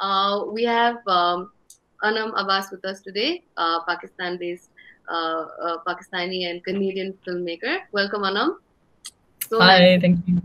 Uh, we have um, Anam Abbas with us today, uh, Pakistan-based uh, uh, Pakistani and Canadian filmmaker. Welcome, Anam. So Hi, thank you.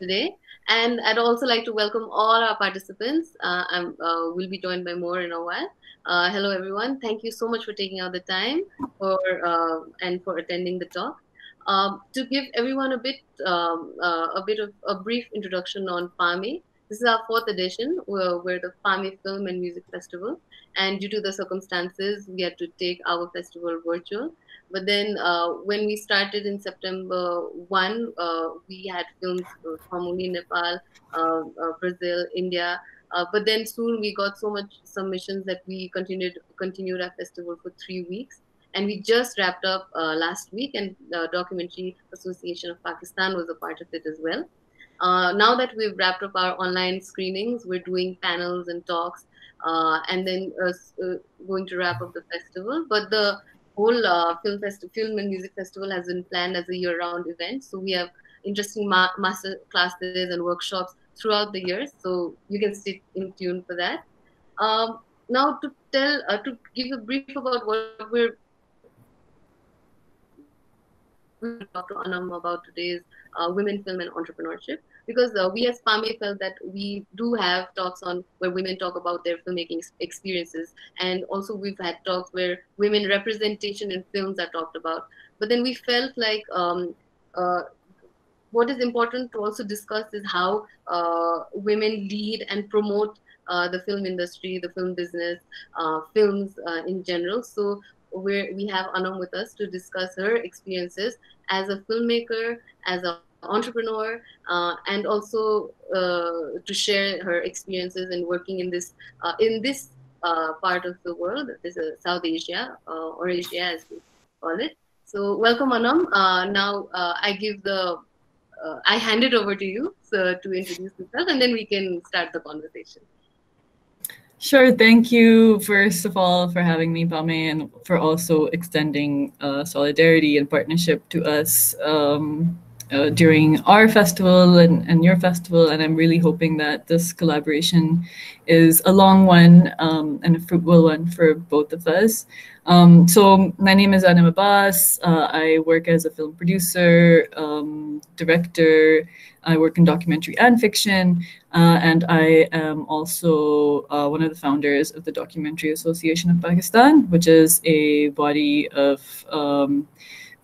Today. And I'd also like to welcome all our participants. Uh, uh, we'll be joined by more in a while. Uh, hello, everyone. Thank you so much for taking out the time for uh, and for attending the talk. Um, to give everyone a bit, um, uh, a bit of a brief introduction on Pame. This is our fourth edition. We're, we're the Pame Film and Music Festival, and due to the circumstances, we had to take our festival virtual. But then uh, when we started in September 1, uh, we had films from only Nepal, uh, uh, Brazil, India. Uh, but then soon we got so much submissions that we continued continued our festival for three weeks. And we just wrapped up last week, and the Documentary Association of Pakistan was a part of it as well. Now that we've wrapped up our online screenings, we're doing panels and talks, and then going to wrap up the festival. But the whole uh, film festival, film and music festival has been planned as a year-round event. So we have interesting ma- master classes and workshops throughout the year. So you can stay in tune for that. Um, now to tell, uh, to give a brief about what we're talk to Anam about today's uh, women film and entrepreneurship because uh, we as Pame felt that we do have talks on where women talk about their filmmaking experiences, and also we've had talks where women representation in films are talked about. But then we felt like um, uh, what is important to also discuss is how uh, women lead and promote uh, the film industry, the film business, uh, films uh, in general. So we we have Anam with us to discuss her experiences as a filmmaker, as a entrepreneur uh, and also uh, to share her experiences in working in this uh, in this uh, part of the world this is South Asia uh, or Asia as we call it so welcome Anam now I give the I hand it over to you so to introduce yourself and then we can start the conversation Sure. Thank you, first of all, for having me, Pame, and for also extending uh, solidarity and partnership to us. Um, uh, during our festival and, and your festival. And I'm really hoping that this collaboration is a long one um, and a fruitful one for both of us. Um, so my name is Anam Abbas. Uh, I work as a film producer, um, director. I work in documentary and fiction. Uh, and I am also uh, one of the founders of the Documentary Association of Pakistan, which is a body of um,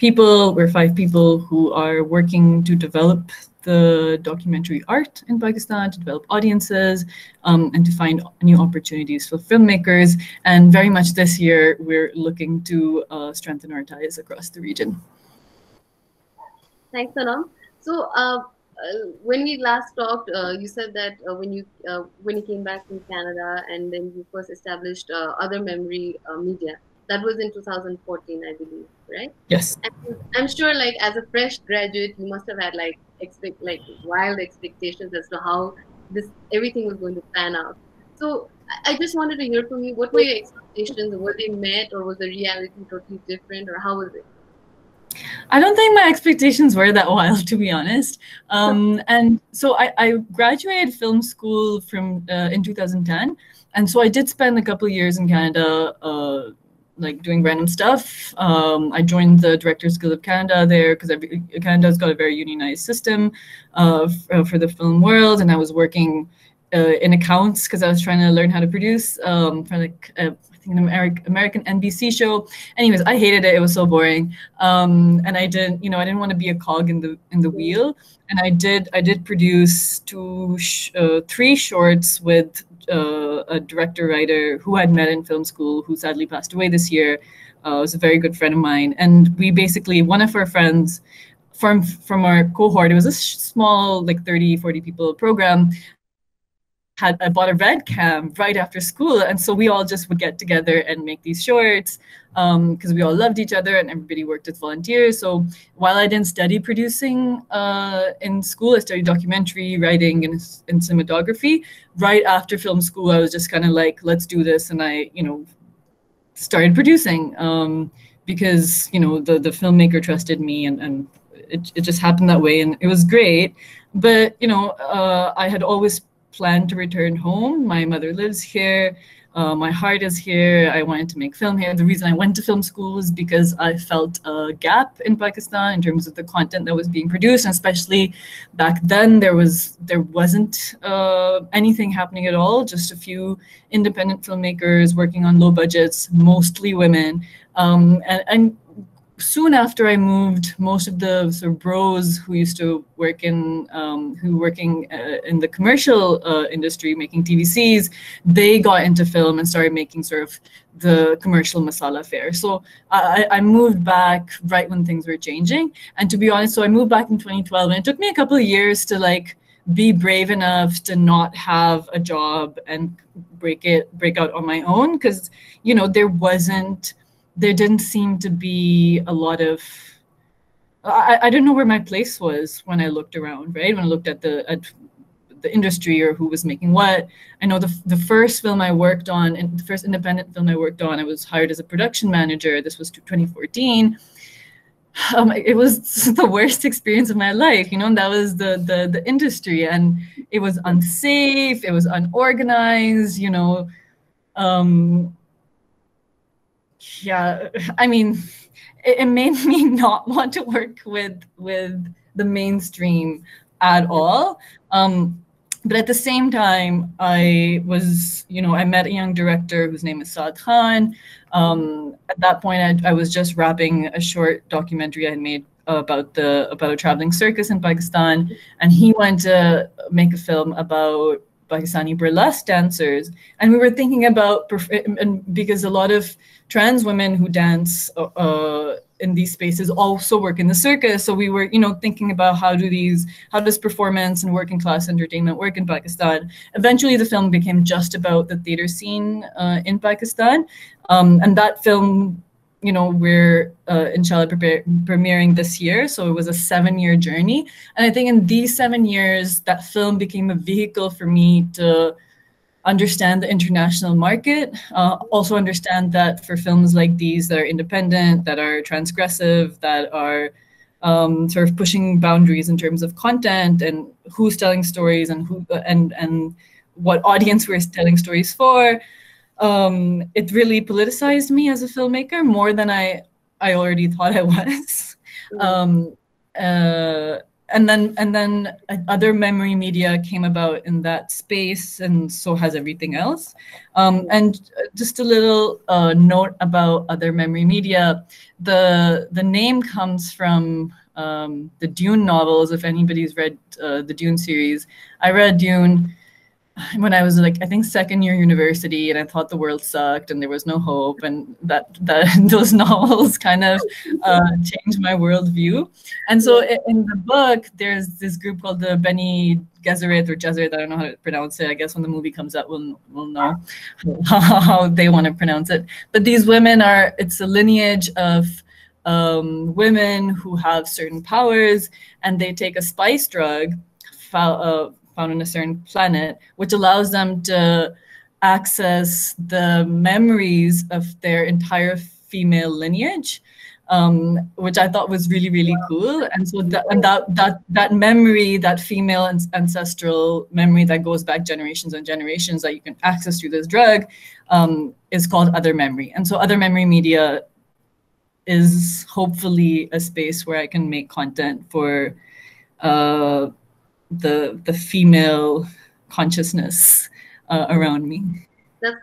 people. We're five people who are working to develop the documentary art in Pakistan, to develop audiences, um, and to find new opportunities for filmmakers. And very much this year, we're looking to uh, strengthen our ties across the region. Thanks, Anam. So, uh, uh, when we last talked, uh, you said that uh, when you uh, when you came back from Canada and then you first established Other Memory Media, that was in 2014, I believe, right? Yes. And I'm sure, like as a fresh graduate, you must have had like expect like wild expectations as to how this everything was going to pan out. So I just wanted to hear from you. What were your expectations? Were they met, or was the reality totally different, or how was it? I don't think my expectations were that wild, to be honest. Um, and so I, I, graduated film school from uh, in 2010, and so I did spend a couple years in Canada uh, like doing random stuff. Um, I joined the Directors Guild of Canada there because Canada's got a very unionized system uh, uh, for the film world, and I was working uh, in accounts because I was trying to learn how to produce um, for like a, I think an American NBC show. Anyways, I hated it; it was so boring, um, and I didn't, you know, I didn't want to be a cog in the in the wheel. And I did I did produce two, sh- uh, three shorts with uh, a director writer who I'd met in film school, who sadly passed away this year. Uh, was a very good friend of mine, and we basically one of our friends from from our cohort. It was a small, like 30, 40 people program had I bought a red cam right after school, and so we all just would get together and make these shorts because um, we all loved each other and everybody worked as volunteers. So while I didn't study producing uh, in school, I studied documentary writing and, and cinematography. Right after film school, I was just kind of like, let's do this, and I, you know, started producing um, because you know the the filmmaker trusted me and and it, it just happened that way and it was great but you know uh, i had always plan to return home. My mother lives here. Uh, my heart is here. I wanted to make film here. The reason I went to film school is because I felt a gap in Pakistan in terms of the content that was being produced, and especially back then there was there wasn't uh, anything happening at all. Just a few independent filmmakers working on low budgets, mostly women, um, and, and soon after I moved, most of the sort of bros who used to work in um, who working uh, in the commercial uh, industry making TVCs, they got into film and started making sort of the commercial masala fare. So I, I moved back right when things were changing. And to be honest, so I moved back in 2012, and it took me a couple of years to like be brave enough to not have a job and break it break out on my own because you know there wasn't there didn't seem to be a lot of I, I don't know where my place was when I looked around, right? When I looked at the at the industry or who was making what. I know the, the first film I worked on, and the first independent film I worked on, I was hired as a production manager. This was 2014. Um, it was the worst experience of my life, you know. And that was the the the industry, and it was unsafe. It was unorganized, you know. Um, yeah, I mean, it, it made me not want to work with with the mainstream at all. Um, but at the same time, I was, you know, I met a young director whose name is Saad Khan. Um, at that point, I, I, was just wrapping a short documentary I had made about the about a traveling circus in Pakistan, and he went to make a film about Pakistani burlesque dancers, and we were thinking about and because a lot of trans women who dance uh, uh, in these spaces also work in the circus. So we were, you know, thinking about how do these, how does performance and working class entertainment work in Pakistan? Eventually, the film became just about the theater scene uh, in Pakistan, um, and that film you know we're uh, inshallah prepare, premiering this year so it was a seven year journey and i think in these seven years that film became a vehicle for me to understand the international market uh, also understand that for films like these that are independent that are transgressive that are um, sort of pushing boundaries in terms of content and who's telling stories and who and and what audience we're telling stories for um, it really politicized me as a filmmaker more than I I already thought I was. Mm-hmm. Um, uh, and then and then other memory media came about in that space, and so has everything else. Um, and just a little uh, note about other memory media. The the name comes from um, the Dune novels. If anybody's read uh, the Dune series, I read Dune when I was like I think second year university and I thought the world sucked and there was no hope and that that those novels kind of uh, changed my worldview. And so in the book, there's this group called the Bene Gesserit or Gesserit, I don't know how to pronounce it. I guess when the movie comes out, we'll we'll know how they want to pronounce it. But these women are it's a lineage of um, women who have certain powers and they take a spice drug. Uh, found on a certain planet, which allows them to access the memories of their entire female lineage. Um, which I thought was really, really cool. And so that and that that that memory, that female ancestral memory that goes back generations and generations that you can access through this drug, um, is called other memory. And so other memory media is hopefully a space where I can make content for uh, the the female consciousness uh, around me. That's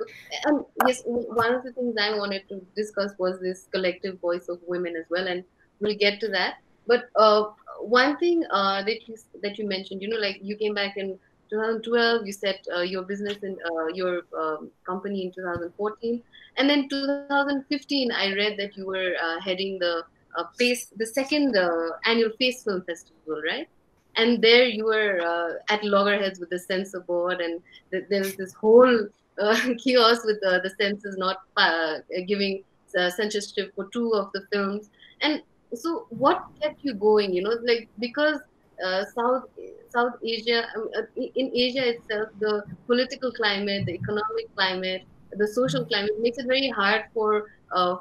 and yes, one of the things I wanted to discuss was this collective voice of women as well, and we'll get to that. But uh, one thing uh, that you that you mentioned, you know, like you came back in 2012, you set uh, your business in uh, your um, company in 2014, and then 2015, I read that you were uh, heading the face the second annual Face Film Festival, right? And there you were uh, at loggerheads with the censor board and th- there was this whole uh, chaos with uh, the censors not uh, giving uh, censorship for two of the films. And so what kept you going you know like because uh, south south asia um, in asia itself the political climate the economic climate the social climate makes it very hard for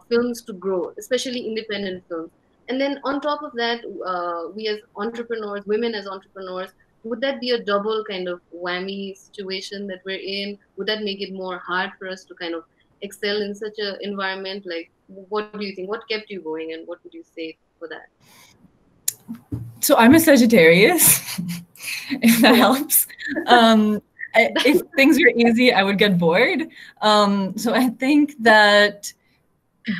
films to grow especially independent films and then on top of that uh, we as entrepreneurs women as entrepreneurs would that be a double kind of whammy situation that we're in? Would that make it more hard for us to kind of excel in such an environment? Like, what do you think? What kept you going, and what would you say for that? So I'm a Sagittarius, if that helps. Um, if things were easy, I would get bored. Um, so I think that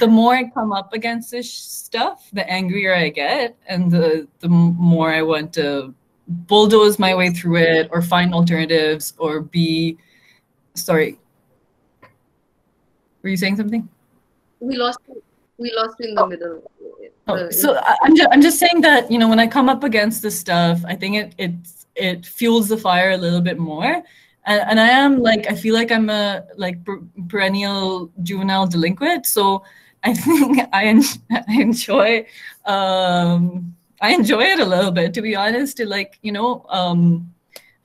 the more I come up against this stuff, the angrier I get, and the the more I want to bulldoze my way through it, or find alternatives, or be. Sorry, were you saying something? We lost. We lost in the oh. middle. Oh, so I'm just, I'm just saying that you know when I come up against this stuff, I think it it it fuels the fire a little bit more, and, and I am like I feel like I'm a like per- perennial juvenile delinquent, so I think I, en- I enjoy um, I enjoy it a little bit to be honest. To like you know um,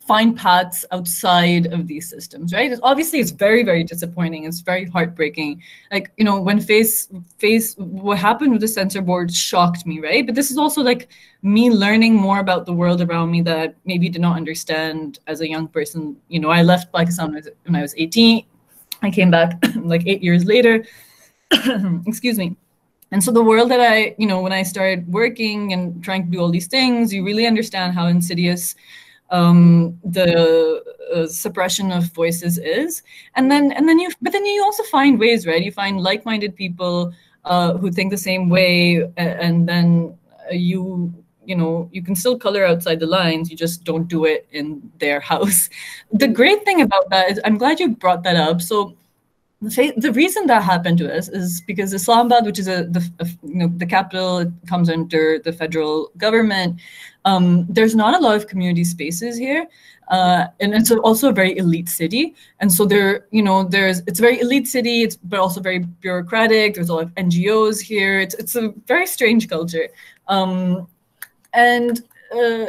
find paths outside of these systems right? It's, obviously it's very very disappointing. It's very heartbreaking. Like you know when face face what happened with the censor board shocked me right? But this is also like me learning more about the world around me that maybe did not understand as a young person. You know i left pakistan when i was 18 i came back like eight years later. Excuse me. And so the world that i you know when i started working and trying to do all these things you really understand how insidious um, the uh, suppression of voices is. And then and then you but then you also find ways right? You find like-minded people uh, who think the same way and then you you know you can still color outside the lines you just don't do it in their house. The great thing about that is i'm glad you brought that up. So the, the reason that happened to us is because Islamabad, which is a the a, you know the capital, it comes under the federal government. Um, there's not a lot of community spaces here, uh, and it's also a very elite city. And so there, you know, there's it's a very elite city, it's but also very bureaucratic. There's a lot of NGOs here. It's it's a very strange culture, um, and. Uh,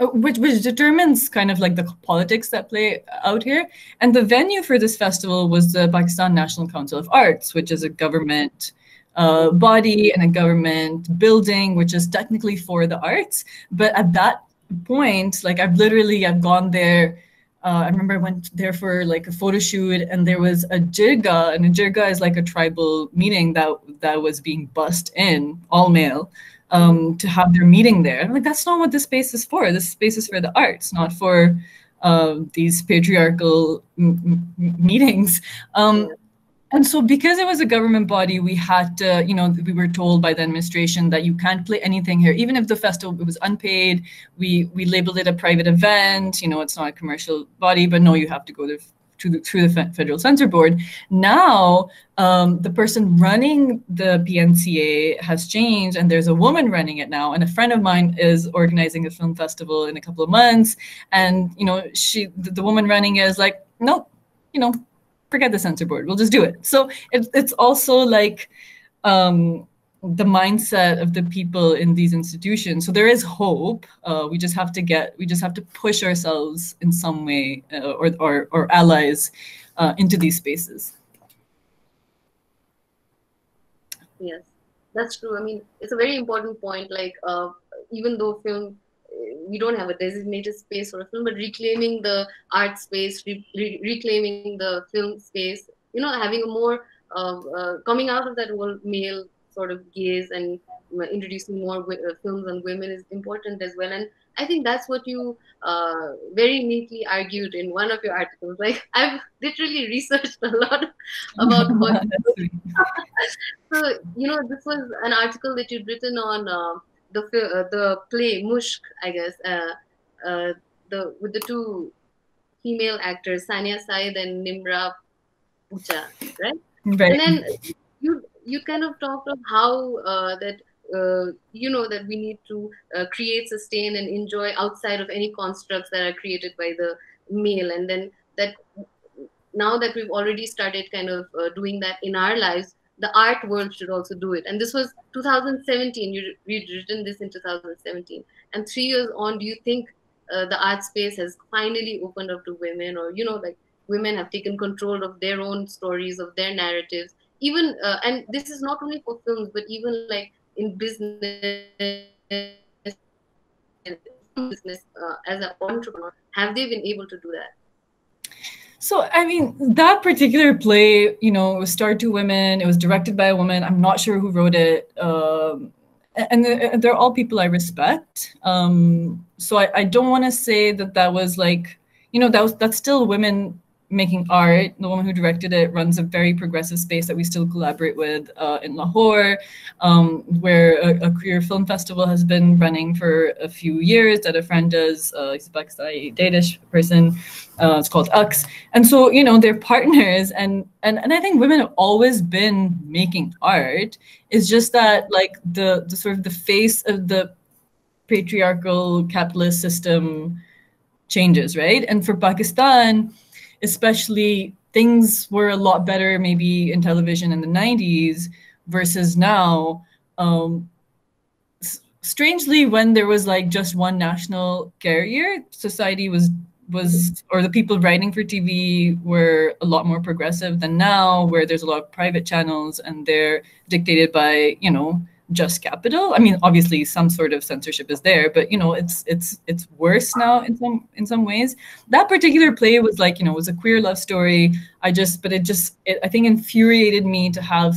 which which determines kind of like the politics that play out here. And the venue for this festival was the Pakistan National Council of Arts, which is a government uh, body and a government building, which is technically for the arts. But at that point, like I've literally I've gone there. Uh, I remember I went there for like a photo shoot, and there was a jirga, and a jirga is like a tribal meeting that that was being bussed in, all male um, to have their meeting there. I'm like, that's not what this space is for. This space is for the arts, not for uh, these patriarchal meetings. Um, and so, because it was a government body, we had to, you know, we were told by the administration that you can't play anything here, even if the festival was unpaid. We we labeled it a private event. You know, it's not a commercial body, but no, you have to go to through the, through the federal censor board. Now, um, the person running the PNCA has changed, and there's a woman running it now. And a friend of mine is organizing a film festival in a couple of months, and you know, she the, the woman running is like, nope, you know, forget the censor board. We'll just do it. So it, it's also like. Um, the mindset of the people in these institutions. So there is hope. Uh, we just have to get, we just have to push ourselves in some way, uh, or, or or allies, uh, into these spaces. Yes, that's true. I mean, it's a very important point. Like, uh, even though film, we don't have a designated space for a film, but reclaiming the art space, re- re- reclaiming the film space, you know, having a more uh, uh, coming out of that whole male sort of gaze and introducing more uh, films on women is important as well. And I think that's what you uh, very neatly argued in one of your articles. Like I've literally researched a lot about what. so you know, this was an article that you'd written on uh, the uh, the play Mushk, I guess, uh, uh, the with the two female actors, Sania Saeed and Nimra Bucha, right? Right. And then you kind of talked of how uh, that uh, you know that we need to uh, create sustain and enjoy outside of any constructs that are created by the male. And then that now that we've already started kind of uh, doing that in our lives the art world should also do it. And this was 2017 you read written this in 2017 and three years on do you think uh, the art space has finally opened up to women? Or you know like women have taken control of their own stories of their narratives even uh, and this is not only for films but even like in business business uh, as an entrepreneur? Have they been able to do that? So, I mean, that particular play, you know, was starred two women. It was directed by a woman. I'm not sure who wrote it. Um, and they're all people I respect. Um, so I, I don't want to say that that was like, you know, that was that's still women making art. The woman who directed it runs a very progressive space that we still collaborate with uh, in Lahore, um, where a, a, queer film festival has been running for a few years that a friend does. Uh, he's a Pakistani Danish person. Uh, it's called Aks. And so, you know, they're partners. And, and, and I think women have always been making art. It's just that like the, the sort of the face of the patriarchal capitalist system changes, right? And for Pakistan, especially things were a lot better maybe in television in the 90s versus now. Um, strangely when there was like just one national carrier society was was or the people writing for tv were a lot more progressive than now where there's a lot of private channels and they're dictated by you know just capital. I mean obviously some sort of censorship is there but you know it's it's it's worse now in some in some ways. That particular play was like you know it was a queer love story. I just but it just it, i think infuriated me to have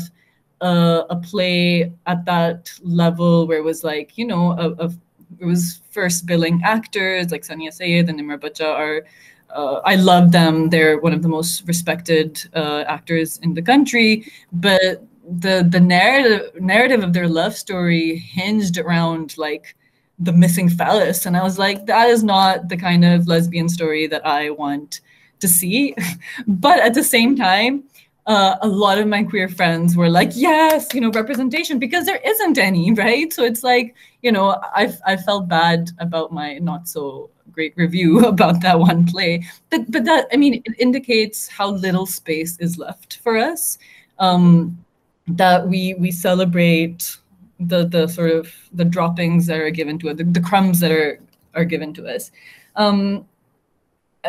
a, a play at that level where it was like you know a, a it was first billing actors like Sania Saeed and Nimra Bucha are uh, I love them. They're one of the most respected uh, actors in the country, but the the narrative narrative of their love story hinged around like the missing phallus. And i was like that is not the kind of lesbian story that i want to see. But at the same time uh, a lot of my queer friends were like yes you know representation because there isn't any right? So it's like you know i i felt bad about my not so great review about that one play. But but that i mean it indicates how little space is left for us. Um that we we celebrate the the sort of the droppings that are given to us, the, the crumbs that are are given to us. Um,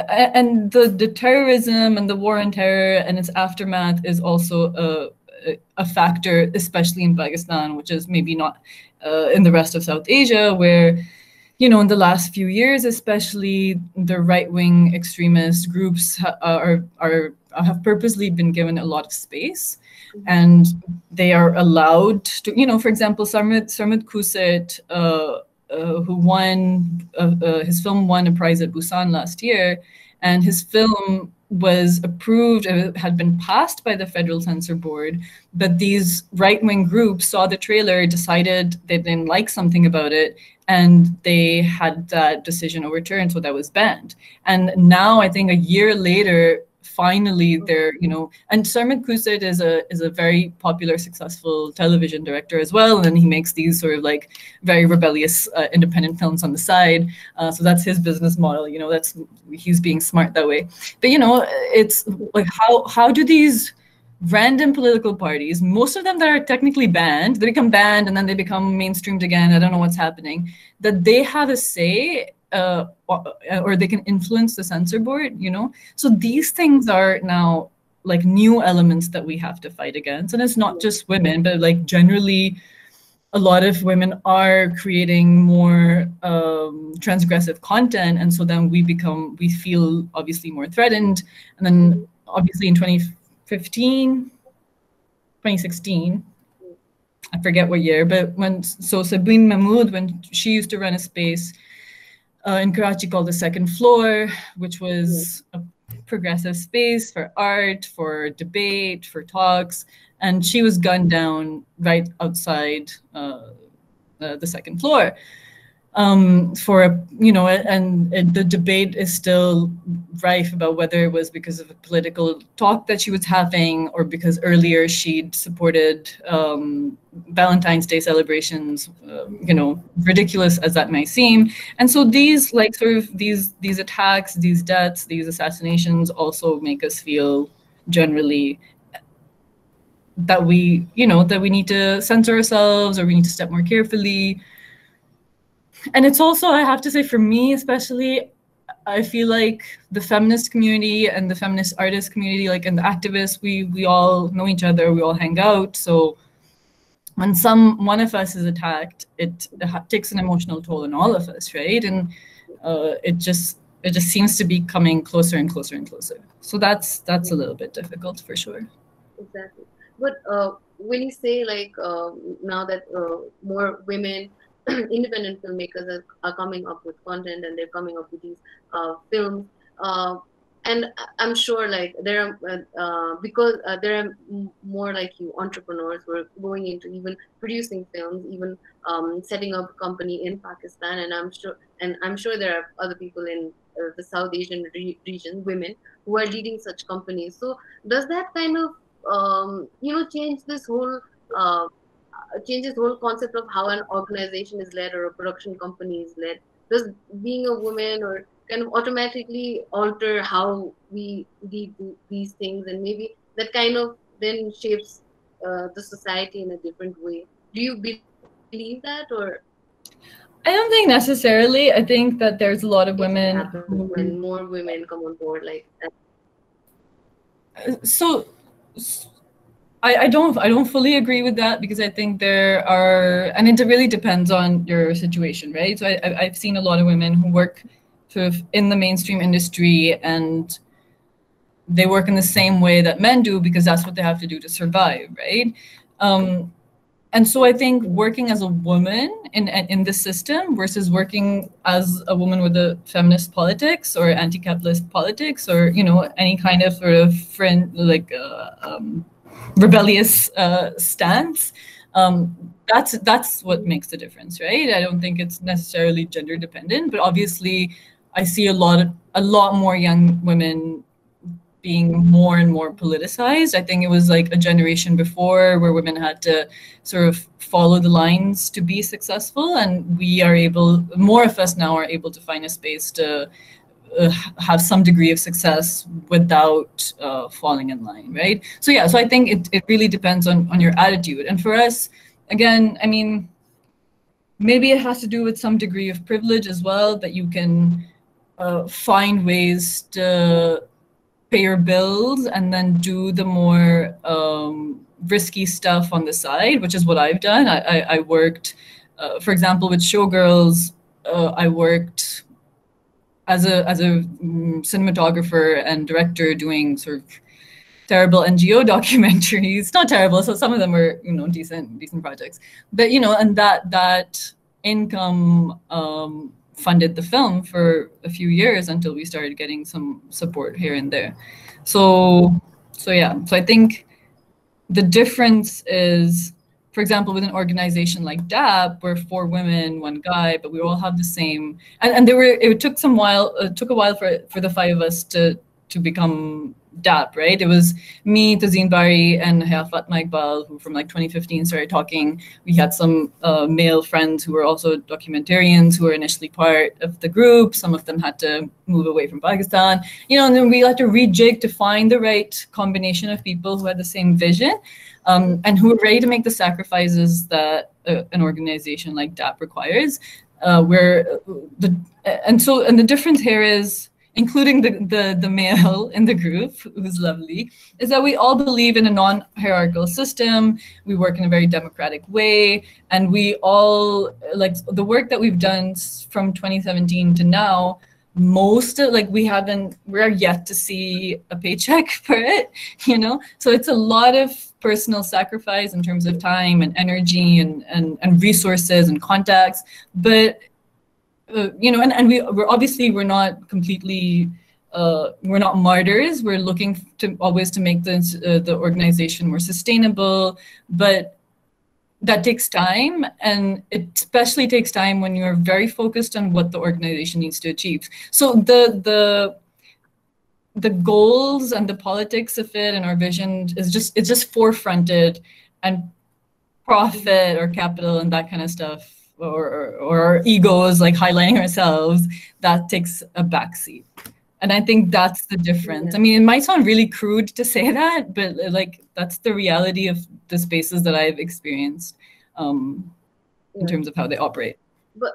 and the, the terrorism and the war on terror and its aftermath is also a, a factor, especially in Pakistan, which is maybe not uh, in the rest of South Asia, where, you know, in the last few years, especially the right wing extremist groups are, are, have purposely been given a lot of space and they are allowed to, you know, for example, Sarmad, Sarmad Khoosat, uh, uh, who won, uh, uh, his film won a prize at Busan last year, and his film was approved, it had been passed by the federal censor board, but these right-wing groups saw the trailer, decided they didn't like something about it, and they had that decision overturned, so that was banned. And now I think a year later, finally they're you know and Sarmad Khoosat is a is a very popular successful television director as well and he makes these sort of like very rebellious uh, independent films on the side. Uh, so that's his business model you know that's he's being smart that way. But you know it's like how how do these random political parties most of them that are technically banned they become banned and then they become mainstreamed again i don't know what's happening that they have a say uh, or they can influence the censor board you know? So these things are now like new elements that we have to fight against. And it's not just women but like generally a lot of women are creating more um, transgressive content. And so then we become we feel obviously more threatened. And then obviously in 2015 2016 i forget what year but when so sabeen mahmud when she used to run a space uh, in Karachi called the second floor, which was a progressive space for art, for debate, for talks. And she was gunned down right outside uh, uh, the second floor um, for you know, and, and, the debate is still rife about whether it was because of a political talk that she was having or because earlier she'd supported um, Valentine's Day celebrations, uh, you know, ridiculous as that may seem. And so these like sort of these these attacks, these deaths, these assassinations also make us feel generally that we, you know, that we need to censor ourselves or we need to step more carefully and it's also i have to say for me especially i feel like the feminist community and the feminist artist community like and the activists we we all know each other we all hang out so when some one of us is attacked, it, it takes an emotional toll on all of us, right? And uh, it just it just seems to be coming closer and closer and closer. So that's that's a little bit difficult for sure. Exactly. But uh, when you say like uh, now that uh, more women, independent filmmakers are, are, coming up with content and they're coming up with these uh, films, uh, and I'm sure like there are uh, because uh, there are more like you entrepreneurs who are going into even producing films, even um, setting up a company in Pakistan, and I'm sure and I'm sure there are other people in uh, the South Asian re- region, women who are leading such companies. So does that kind of um, you know change this whole uh, change this whole concept of how an organization is led or a production company is led? Does being a woman or kind of automatically alter how we do these things and maybe that kind of then shapes uh, the society in a different way do you believe that or i don't think necessarily i think that there's a lot of women when more women come on board like that. so I, I don't I don't fully agree with that because I think there are and it really depends on your situation, right? So I, I've seen a lot of women who work sort of in the mainstream industry and they work in the same way that men do because that's what they have to do to survive, right? Um, and so I think working as a woman in in this system versus working as a woman with a feminist politics or anti-capitalist politics or you know any kind of sort of friend like uh, um, rebellious uh, stance um, that's that's what makes the difference right i don't think it's necessarily gender dependent but obviously I see a lot of, a lot more young women being more and more politicized. I think it was like a generation before where women had to sort of follow the lines to be successful, and we are able, more of us now are able to find a space to uh, have some degree of success without uh, falling in line, right? So yeah, so I think it, it really depends on on your attitude, and for us, again, I mean, maybe it has to do with some degree of privilege as well that you can uh, find ways to pay your bills and then do the more um, risky stuff on the side, which is what I've done. I, I, I worked, uh, for example, with Showgirls, uh, I worked as a as a um, cinematographer and director doing sort of terrible NGO documentaries. Not terrible, so some of them were you know decent decent projects. But you know, and that that income um, funded the film for a few years until we started getting some support here and there. So, so yeah. So I think the difference is, for example, with an organization like DAP, we're four women, one guy, but we all have the same. And, and there were it took some while, it took a while for for the five of us to to become DAP, right? It was me, Tazeen Bari, and Haya Fatma Iqbal, who from like 2015 started talking. We had some uh, male friends who were also documentarians who were initially part of the group. Some of them had to move away from Pakistan, you know, and then we had to rejig to find the right combination of people who had the same vision um, and who were ready to make the sacrifices that uh, an organization like DAP requires. Uh, where the and so and the difference here is including the, the, the male in the group, who's lovely, is that we all believe in a non-hierarchical system. We work in a very democratic way. And we all, like the work that we've done from 2017 to now, most of, like we haven't, we're yet to see a paycheck for it, you know? So it's a lot of personal sacrifice in terms of time and energy and, and, and resources and contacts. But uh, you know, and, and we, we're obviously we're not completely uh, we're not martyrs. We're looking to always to make the uh, the organization more sustainable, but that takes time, and it especially takes time when you're very focused on what the organization needs to achieve. So the the the goals and the politics of it and our vision is just it's just forefronted, and profit or capital and that kind of stuff or, or our egos like highlighting ourselves that takes a backseat. And i think that's the difference. I mean it might sound really crude to say that but like that's the reality of the spaces that i've experienced um, in terms of how they operate. But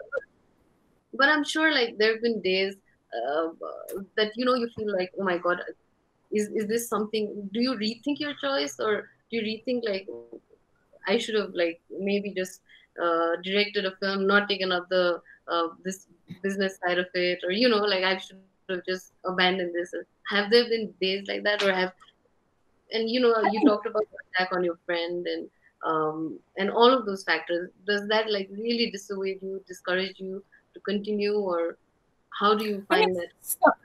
but i'm sure like there have been days uh, that you know you feel like oh my god is, is this something do you rethink your choice? Or do you rethink like I should have like maybe just uh, directed a film, not taken up the uh, this business side of it, or you know, like I should have just abandoned this. Have there been days like that, or have and you know you talked about attack on your friend and um, and all of those factors. Does that like really dissuade you discourage you to continue or how do you find that?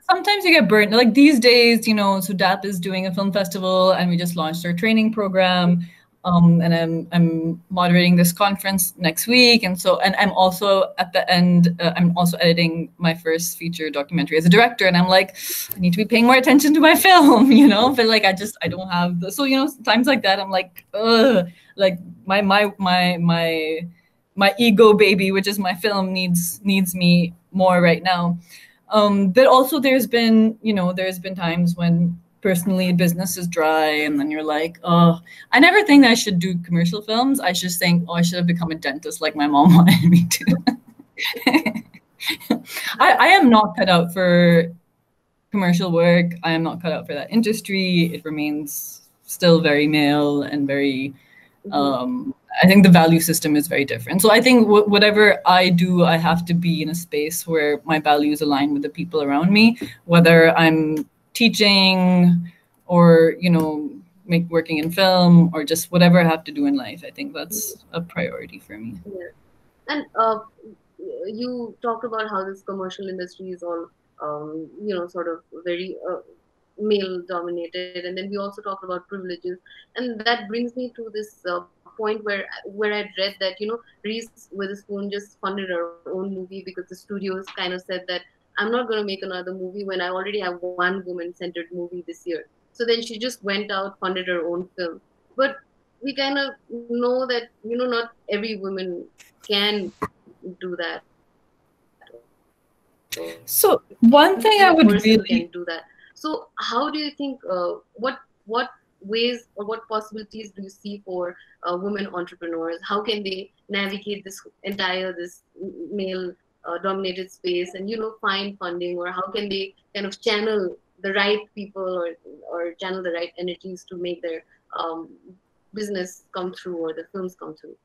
sometimes you get burnt. Like these days you know so dap is doing a film festival and we just launched our training program um, and I'm I'm moderating this conference next week, and so and I'm also at the end. Uh, I'm also editing my first feature documentary as a director, and I'm like, I need to be paying more attention to my film, you know. But like, I just I don't have the so you know times like that. I'm like, ugh, like my my my my my ego baby, which is my film, needs needs me more right now. Um, but also, there's been you know there's been times when personally business is dry and then you're like oh. I never think i should do commercial films. I just think oh i should have become a dentist like my mom wanted me to. I, I am not cut out for commercial work. I am not cut out for that industry. It remains still very male and very mm-hmm. um, i think the value system is very different. So i think whatever i do i have to be in a space where my values align with the people around me. Whether i'm teaching or you know make working in film or just whatever I have to do in life. I think that's a priority for me. Yeah. And uh, you talked about how this commercial industry is all um, you know sort of very uh, male dominated and then we also talked about privileges and that brings me to this uh, point where where i read that you know reese witherspoon just funded her own movie because the studios kind of said that I'm not going to make another movie when I already have one woman centered movie this year. So then she just went out, funded her own film. But we kind of know that, you know, not every woman can do that. So one thing I would really can do that. So how do you think? Uh, what what ways or what possibilities do you see for uh, women entrepreneurs? How can they navigate this entire this male uh, dominated space and you know find funding or how can they kind of channel the right people or or channel the right energies to make their um, business come through or the films come through?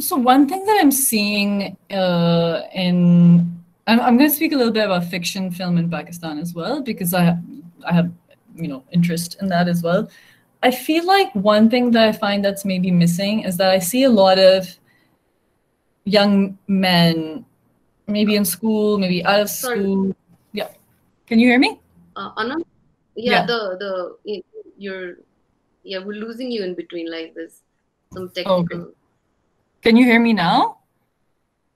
So one thing that i'm seeing uh, in I'm, I'm going to speak a little bit about fiction film in pakistan as well because i i have you know interest in that as well. I feel like one thing that i find that's maybe missing is that i see a lot of young men, maybe in school, maybe out of Sorry. school. Yeah. Can you hear me? Uh, Anna? Yeah, yeah, the the you're yeah, we're losing you in between like this. Some technical. Okay. Can you hear me now?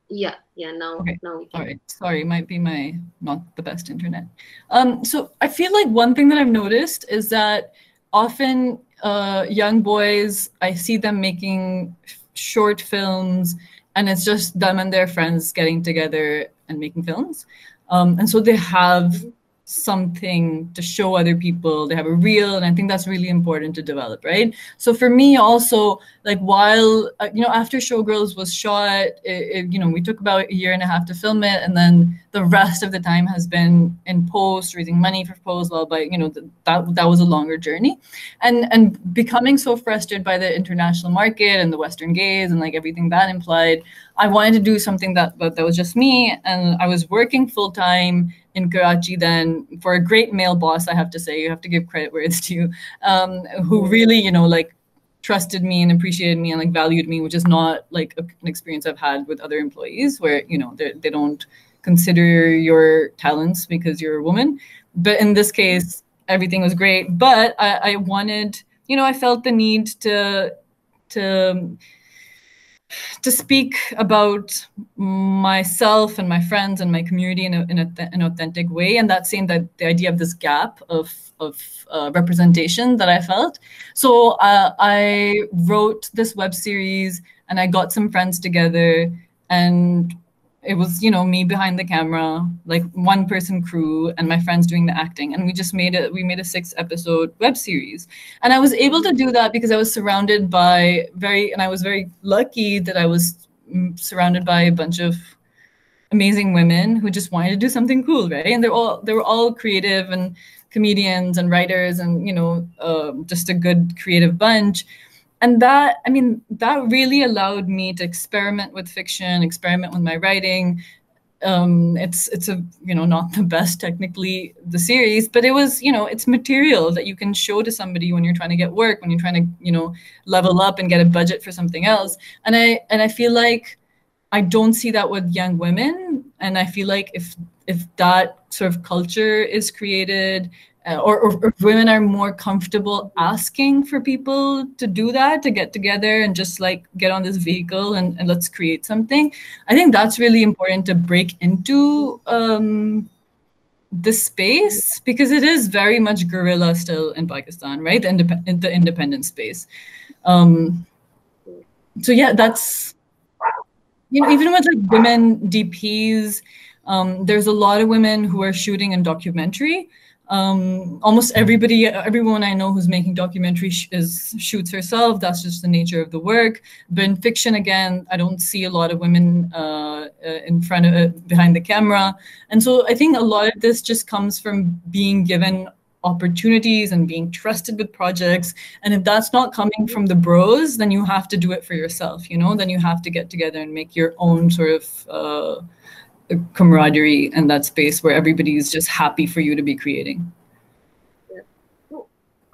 Yeah, yeah, now okay. now we can. All right. Sorry, might be my not the best internet. Um, so I feel like one thing that I've noticed is that often uh, young boys, I see them making short films and it's just them and their friends getting together and making films. Um, and so they have something to show other people they have a reel and i think that's really important to develop right? So for me also like while uh, you know after showgirls was shot it, it, you know we took about a year and a half to film it and then the rest of the time has been in post raising money for post while by you know the, that that was a longer journey. And and becoming so frustrated by the international market and the western gaze and like everything that implied i wanted to do something that that, that was just me and i was working full time in Karachi then for a great male boss, I have to say, you have to give credit where it's due, um, who really, you know, like trusted me and appreciated me and like valued me, which is not like a, an experience I've had with other employees where, you know, they don't consider your talents because you're a woman. But in this case, everything was great. But I, I wanted, you know, I felt the need to, to, to speak about myself and my friends and my community in, a, in a, an authentic way and that saying that the idea of this gap of of uh, representation that i felt. So uh, i wrote this web series and i got some friends together and it was you know me behind the camera like one person crew and my friends doing the acting. And we just made it we made a six episode web series. And i was able to do that because i was surrounded by very and i was very lucky that i was mm, surrounded by a bunch of amazing women who just wanted to do something cool right? And they're all they were all creative and comedians and writers and you know uh, just a good creative bunch and that i mean that really allowed me to experiment with fiction experiment with my writing. Um, it's it's a you know not the best technically the series but it was you know it's material that you can show to somebody when you're trying to get work when you're trying to you know level up and get a budget for something else. And i and i feel like i don't see that with young women. And i feel like if if that sort of culture is created uh, or, or, women are more comfortable asking for people to do that to get together and just like get on this vehicle and, and let's create something. I think that's really important to break into um, this space because it is very much guerrilla still in pakistan right? The, indep- the independent space. Um, so yeah that's you know even with like women dps um, there's a lot of women who are shooting in documentary um, almost everybody, everyone I know who's making documentary sh- is shoots herself. That's just the nature of the work. But in fiction, again, I don't see a lot of women uh, uh, in front of uh, behind the camera, and so I think a lot of this just comes from being given opportunities and being trusted with projects and if that's not coming from the bros then you have to do it for yourself you know then you have to get together and make your own sort of uh, camaraderie and that space where everybody is just happy for you to be creating.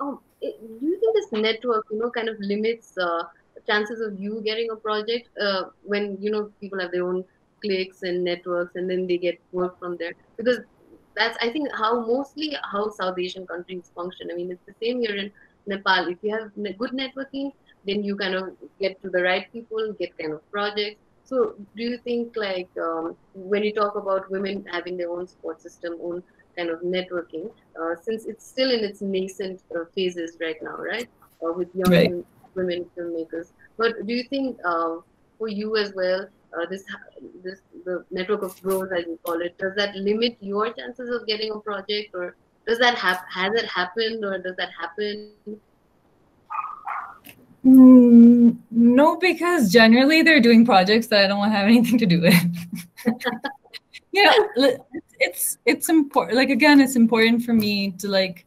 Um, do you think this network, you know, kind of limits uh, chances of you getting a project uh, when you know people have their own cliques and networks, and then they get work from there? Because that's I think how mostly how South Asian countries function. I mean, it's the same here in Nepal. If you have good networking, then you kind of get to the right people, get kind of projects so, do you think like um, when you talk about women having their own support system, own kind of networking, uh, since it's still in its nascent uh, phases right now, right, uh, with young right. women filmmakers, but do you think uh, for you as well, uh, this this the network of bros as you call it, does that limit your chances of getting a project, or does that have has it happened, or does that happen? Mm, no, because generally they're doing projects that I don't have anything to do with. yeah, it's it's important. Like again, it's important for me to like,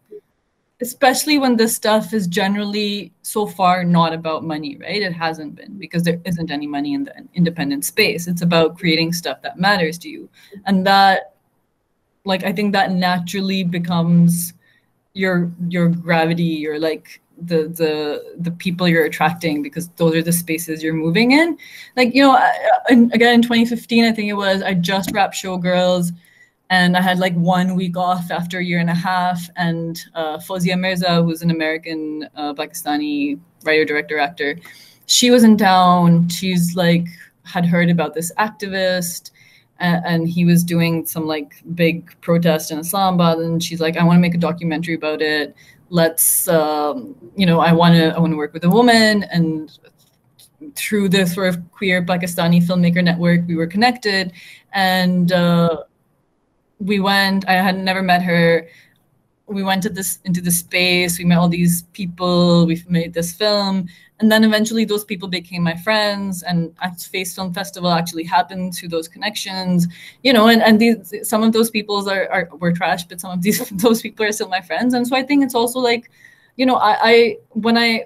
especially when this stuff is generally so far not about money, right? It hasn't been because there isn't any money in the independent space. It's about creating stuff that matters to you, and that, like, I think that naturally becomes your your gravity, your like the the the people you're attracting because those are the spaces you're moving in. Like you know again in 2015 i think it was i just wrapped showgirls and i had like one week off after a year and a half. And uh, Fawzia Mirza who's an american uh, pakistani writer director actor she was in town she's like had heard about this activist and he was doing some like big protest in islamabad. And she's like i want to make a documentary about it let's um, you know i want to i want to work with a woman. And through the sort of queer pakistani filmmaker network we were connected. And uh, we went i had never met her. We went to this into the space. We met all these people. We made this film and then eventually those people became my friends and face film festival actually happened through those connections. You know and, and these some of those people are, are were trash but some of these those people are still my friends. And so i think it's also like you know i, I when i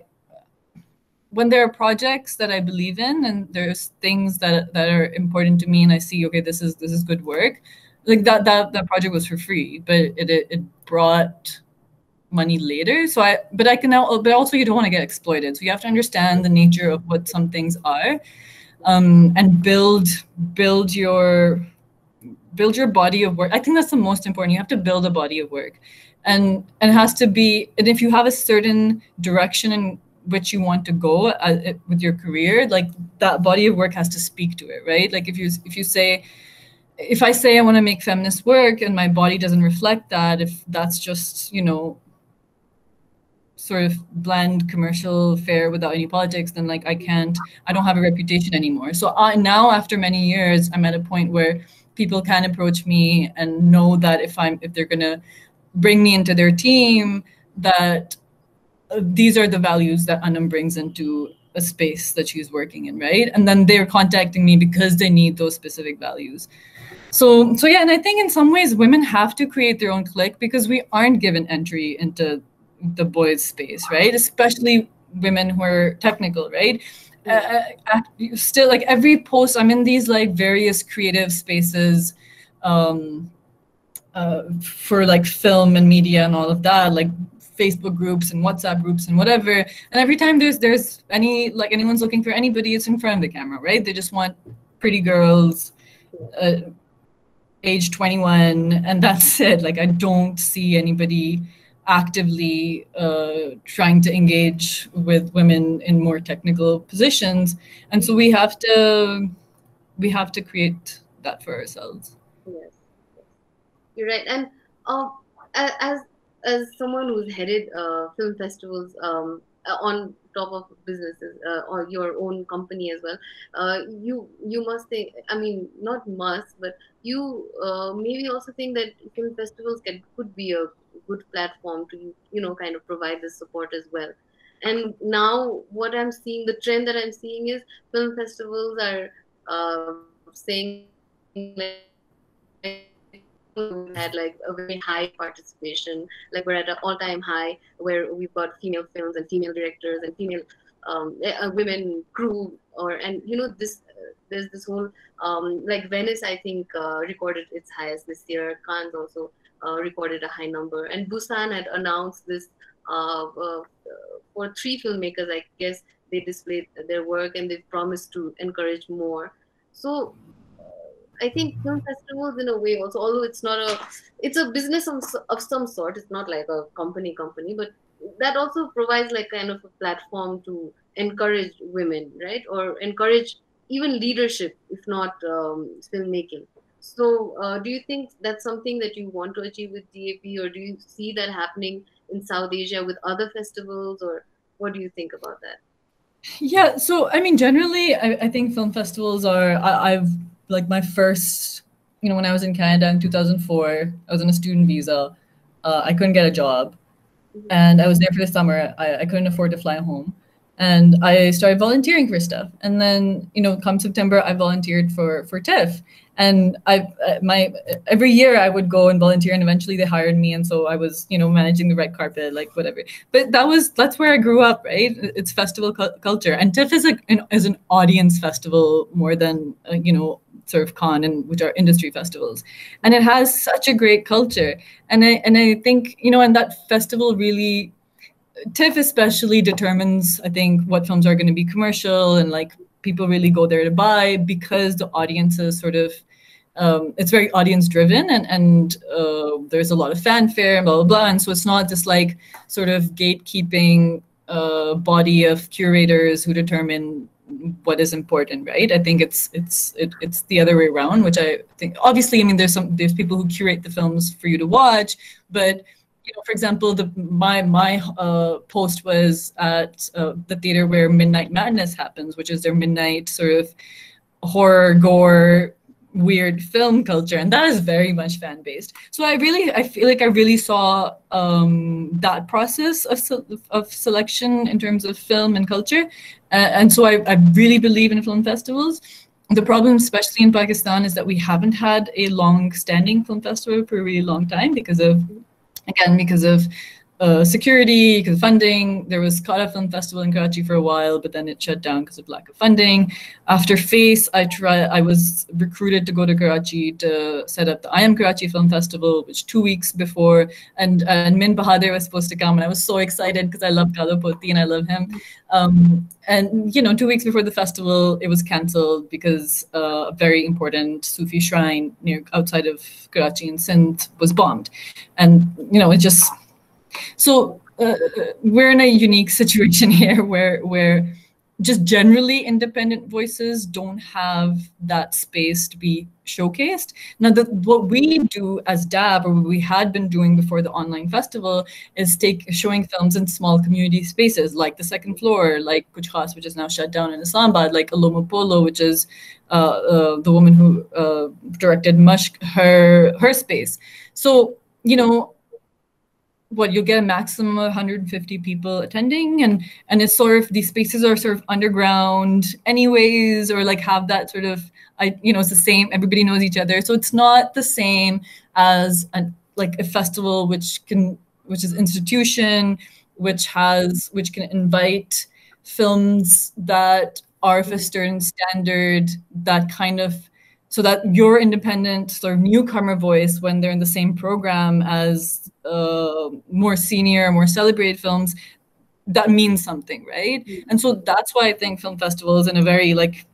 when there are projects that i believe in and there's things that that are important to me and i see okay this is this is good work like that that that project was for free but it it, it brought money later. So I, but I can now, but also you don't want to get exploited. So you have to understand the nature of what some things are, um, and build build your build your body of work. I think that's the most important. You have to build a body of work, and and has to be. And if you have a certain direction in which you want to go uh, with your career, like that body of work has to speak to it, right? Like if you if you say if I say I want to make feminist work and my body doesn't reflect that, if that's just, you know, sort of bland commercial fare without any politics, then like I can't, I don't have a reputation anymore. So I, now after many years, I'm at a point where people can approach me and know that if I'm, if they're gonna bring me into their team, that uh, these are the values that Anam brings into a space that she's working in, right? And then they're contacting me because they need those specific values. So, so yeah, and I think in some ways women have to create their own clique because we aren't given entry into the boys space right especially women who are technical, right? Uh, uh still, like every post, I'm in these like various creative spaces. Um, uh, for like film and media and all of that, like Facebook groups and WhatsApp groups and whatever. And every time there's there's any like anyone's looking for anybody, it's in front of the camera, right? They just want pretty girls, uh, age 21, and that's it. Like I don't see anybody actively uh, trying to engage with women in more technical positions, and so we have to we have to create that for ourselves. Yes, you're right, and uh, as as someone who's headed uh, film festivals um, uh, on top of businesses uh, or your own company as well, uh, you you must think. I mean, not must, but you maybe also think that film festivals can could be a good platform to you know kind of provide this support as well. And now, what I'm seeing, the trend that I'm seeing is film festivals are uh, saying. Like, we had like a very high participation. Like we're at an all-time high where we've got female films and female directors and female um, uh, women crew. Or and you know this uh, there's this whole um, like Venice I think uh, recorded its highest this year. Cannes also recorded a high number, and Busan had announced this uh, uh, for three filmmakers. I guess they displayed their work and they promised to encourage more. So I think film festivals, in a way, also, although it's not a, it's a business of, of some sort. It's not like a company company, but that also provides like kind of a platform to encourage women, right, or encourage even leadership, if not um, filmmaking. So, uh, do you think that's something that you want to achieve with DAP, or do you see that happening in South Asia with other festivals, or what do you think about that? Yeah, so I mean, generally, I, I think film festivals are. I, I've like my first, you know, when I was in Canada in 2004, I was on a student visa. Uh, I couldn't get a job, and I was there for the summer. I, I couldn't afford to fly home, and I started volunteering for stuff. And then, you know, come September, I volunteered for for TIFF, and I uh, my every year I would go and volunteer, and eventually they hired me, and so I was, you know, managing the red carpet, like whatever. But that was that's where I grew up, right? It's festival cu- culture, and TIFF is a an, is an audience festival more than uh, you know sort of Cannes and which are industry festivals. And it has such a great culture. And I and I think, you know, and that festival really TIFF especially determines, I think, what films are going to be commercial and like people really go there to buy because the audience is sort of um, it's very audience driven and and uh, there's a lot of fanfare and blah blah blah. And so it's not just like sort of gatekeeping uh, body of curators who determine what is important right? I think it's it's it, it's the other way around which i think obviously i mean there's some there's people who curate the films for you to watch but you know for example the my my uh, post was at uh, the theater where midnight madness happens which is their midnight sort of horror gore weird film culture and that is very much fan based so i really i feel like i really saw um, that process of, of selection in terms of film and culture uh, and so I, I really believe in film festivals. The problem especially in pakistan is that we haven't had a long standing film festival for a really long time because of again because of uh, security, because of funding. There was Kara Film Festival in Karachi for a while, but then it shut down because of lack of funding. After Face, I try. I was recruited to go to Karachi to set up the I Am Karachi Film Festival, which two weeks before, and and Min Bahadur was supposed to come, and I was so excited because I love Kalo Pothi and I love him. Um, and you know, two weeks before the festival, it was cancelled because uh, a very important Sufi shrine near outside of Karachi in Sindh was bombed, and you know, it just so uh, we're in a unique situation here where where just generally independent voices don't have that space to be showcased. Now, the, what we do as DAP, or what we had been doing before the online festival, is take showing films in small community spaces, like the second floor, like Kuch Khas, which is now shut down in Islamabad, like Olomopolo, which is uh, uh, the woman who uh, directed Mushk, her her space. So you know, what you'll get a maximum of 150 people attending and and it's sort of these spaces are sort of underground anyways or like have that sort of i you know it's the same everybody knows each other. So it's not the same as an like a festival which can which is institution which has which can invite films that are of a certain standard that kind of so that your independent sort of newcomer voice when they're in the same program as uh, more senior more celebrated films that means something right mm-hmm. and so that's why i think film festivals in a very like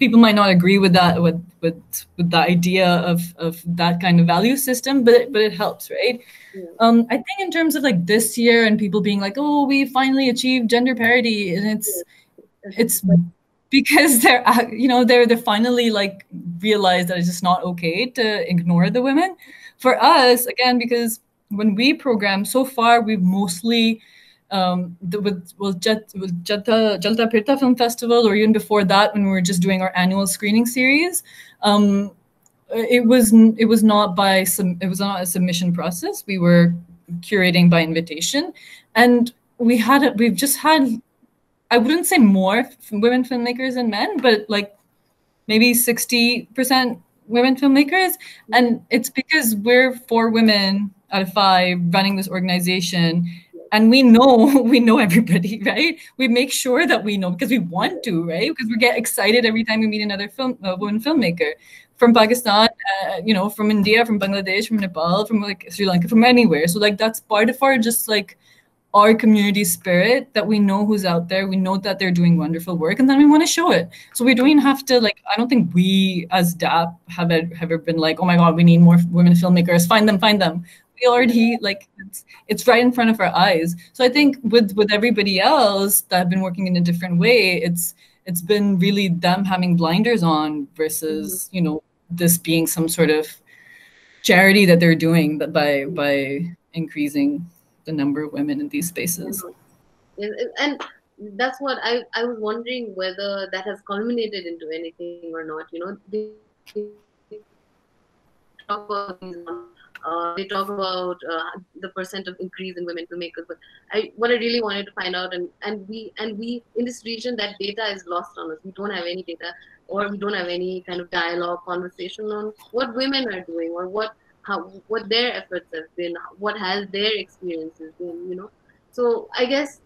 people might not agree with that with with with the idea of of that kind of value system but it, but it helps right yeah. um i think in terms of like this year and people being like oh we finally achieved gender parity and it's it's because they're uh, you know they're they're finally like realize that it's just not okay to ignore the women for us again because when we program so far we've mostly um, the, with with, Jet, with Jalta, Jalta Phirta Film Festival, or even before that, when we were just doing our annual screening series, um, it was it was not by some it was not a submission process. We were curating by invitation, and we had we've just had I wouldn't say more women filmmakers than men, but like maybe sixty percent women filmmakers, and it's because we're four women out of five running this organization. And we know we know everybody right? We make sure that we know because we want to right? Because we get excited every time we meet another film a woman filmmaker. From pakistan uh, you know from india from bangladesh from nepal from like sri lanka from anywhere. So like that's part of our just like our community spirit that we know who's out there we know that they're doing wonderful work and then we want to show it. So we don't have to like i don't think we as dap have ever been like oh my god we need more women filmmakers find them find them. We already like it's, it's right in front of our eyes. So i think with with everybody else that have been working in a different way it's it's been really them having blinders on versus mm-hmm. you know this being some sort of charity that they're doing that by by increasing the number of women in these spaces and that's what i i was wondering whether that has culminated into anything or not you know they, talk about uh, they talk about uh, the percent of increase in women filmmakers, but I, what I really wanted to find out, and, and we and we in this region, that data is lost on us. We don't have any data, or we don't have any kind of dialogue, conversation on what women are doing, or what how what their efforts have been, what has their experiences been, you know. So I guess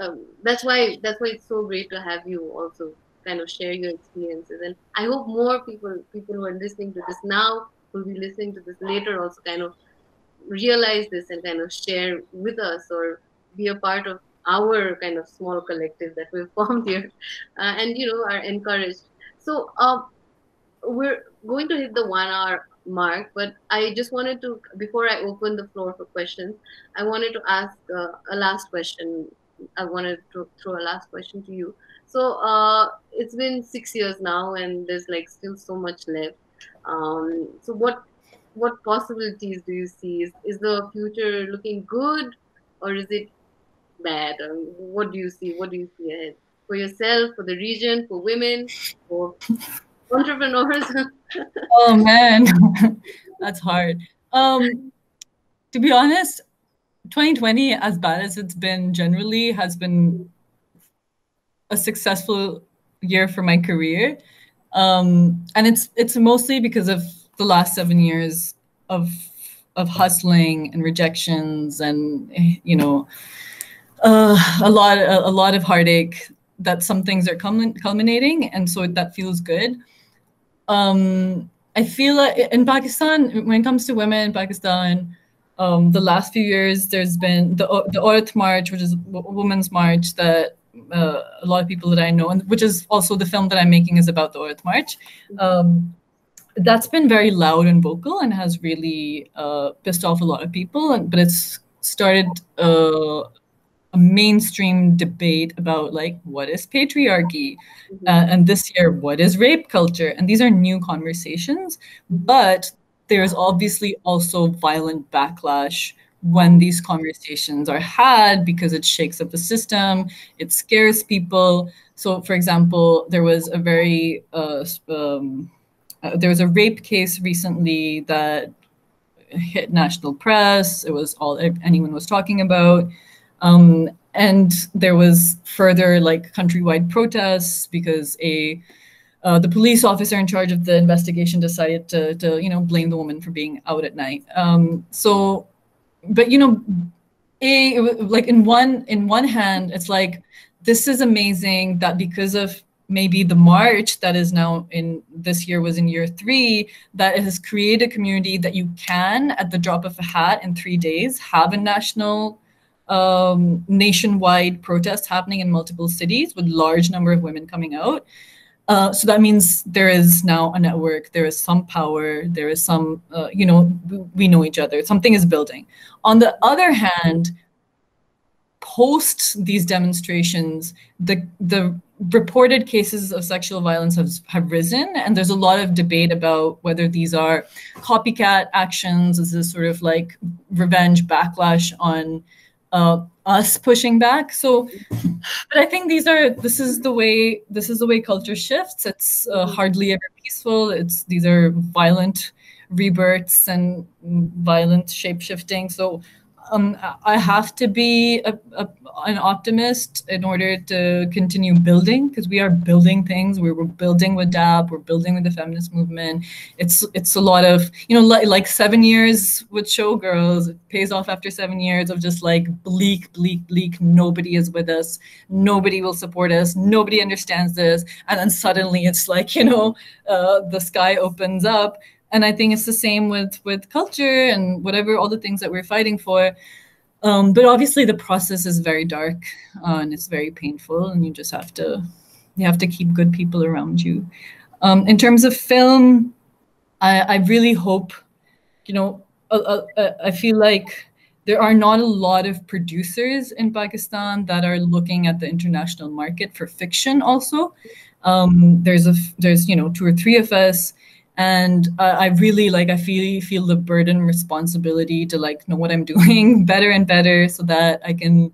um, that's why that's why it's so great to have you also kind of share your experiences, and I hope more people people who are listening to this now will be listening to this later also kind of realize this and kind of share with us or be a part of our kind of small collective that we've formed here. Uh, and you know are encouraged. So um, we're going to hit the one hour mark but i just wanted to before i open the floor for questions i wanted to ask uh, a last question i wanted to throw a last question to you so uh, it's been six years now and there's like still so much left um, so what what possibilities do you see? Is, is the future looking good or is it bad? what do you see? What do you see ahead for yourself, for the region, for women, for entrepreneurs? oh man, that's hard. Um, to be honest, 2020, as bad as it's been generally, has been a successful year for my career. Um, and it's it's mostly because of the last seven years of of hustling and rejections and you know uh, a lot a, a, lot of heartache that some things are culminating and so that feels good um, i feel like in pakistan when it comes to women in pakistan um, the last few years there's been the the Aurat March which is a women's march that uh, a lot of people that I know, and which is also the film that I'm making is about the Aurat March. Um, that's been very loud and vocal and has really uh, pissed off a lot of people. And, but it's started uh, a mainstream debate about like what is patriarchy, mm-hmm. uh, and this year what is rape culture, and these are new conversations. But there's obviously also violent backlash when these conversations are had because it shakes up the system, it scares people. So, for example, there was a very uh, um, uh, there was a rape case recently that hit national press. It was all anyone was talking about. Um, and there was further like countrywide protests because a uh, the police officer in charge of the investigation decided to, to you know blame the woman for being out at night. Um, so but you know a like in one in one hand it's like this is amazing that because of maybe the march that is now in this year was in year three that it has created a community that you can at the drop of a hat in three days have a national um, nationwide protests happening in multiple cities with large number of women coming out. Uh, so that means there is now a network there is some power there is some uh, you know we know each other something is building. On the other hand post these demonstrations the the reported cases of sexual violence have, have risen and there's a lot of debate about whether these are copycat actions is this sort of like revenge backlash on uh, us pushing back. So but i think these are this is the way this is the way culture shifts. It's uh, hardly ever peaceful. It's these are violent rebirths and violent shape shifting so um, I have to be a, a, an optimist in order to continue building because we are building things. We're, we're building with DAP. We're building with the feminist movement. It's it's a lot of you know like, like seven years with Showgirls. It pays off after seven years of just like bleak, bleak, bleak. Nobody is with us. Nobody will support us. Nobody understands this. And then suddenly it's like you know uh, the sky opens up and i think it's the same with with culture and whatever all the things that we're fighting for. Um, but obviously the process is very dark uh, and it's very painful and you just have to you have to keep good people around you. Um, in terms of film I, I really hope you know uh, I feel like there are not a lot of producers in Pakistan that are looking at the international market for fiction also. Um, there's a there's you know two or three of us and i really like i feel feel the burden responsibility to like know what i'm doing better and better so that i can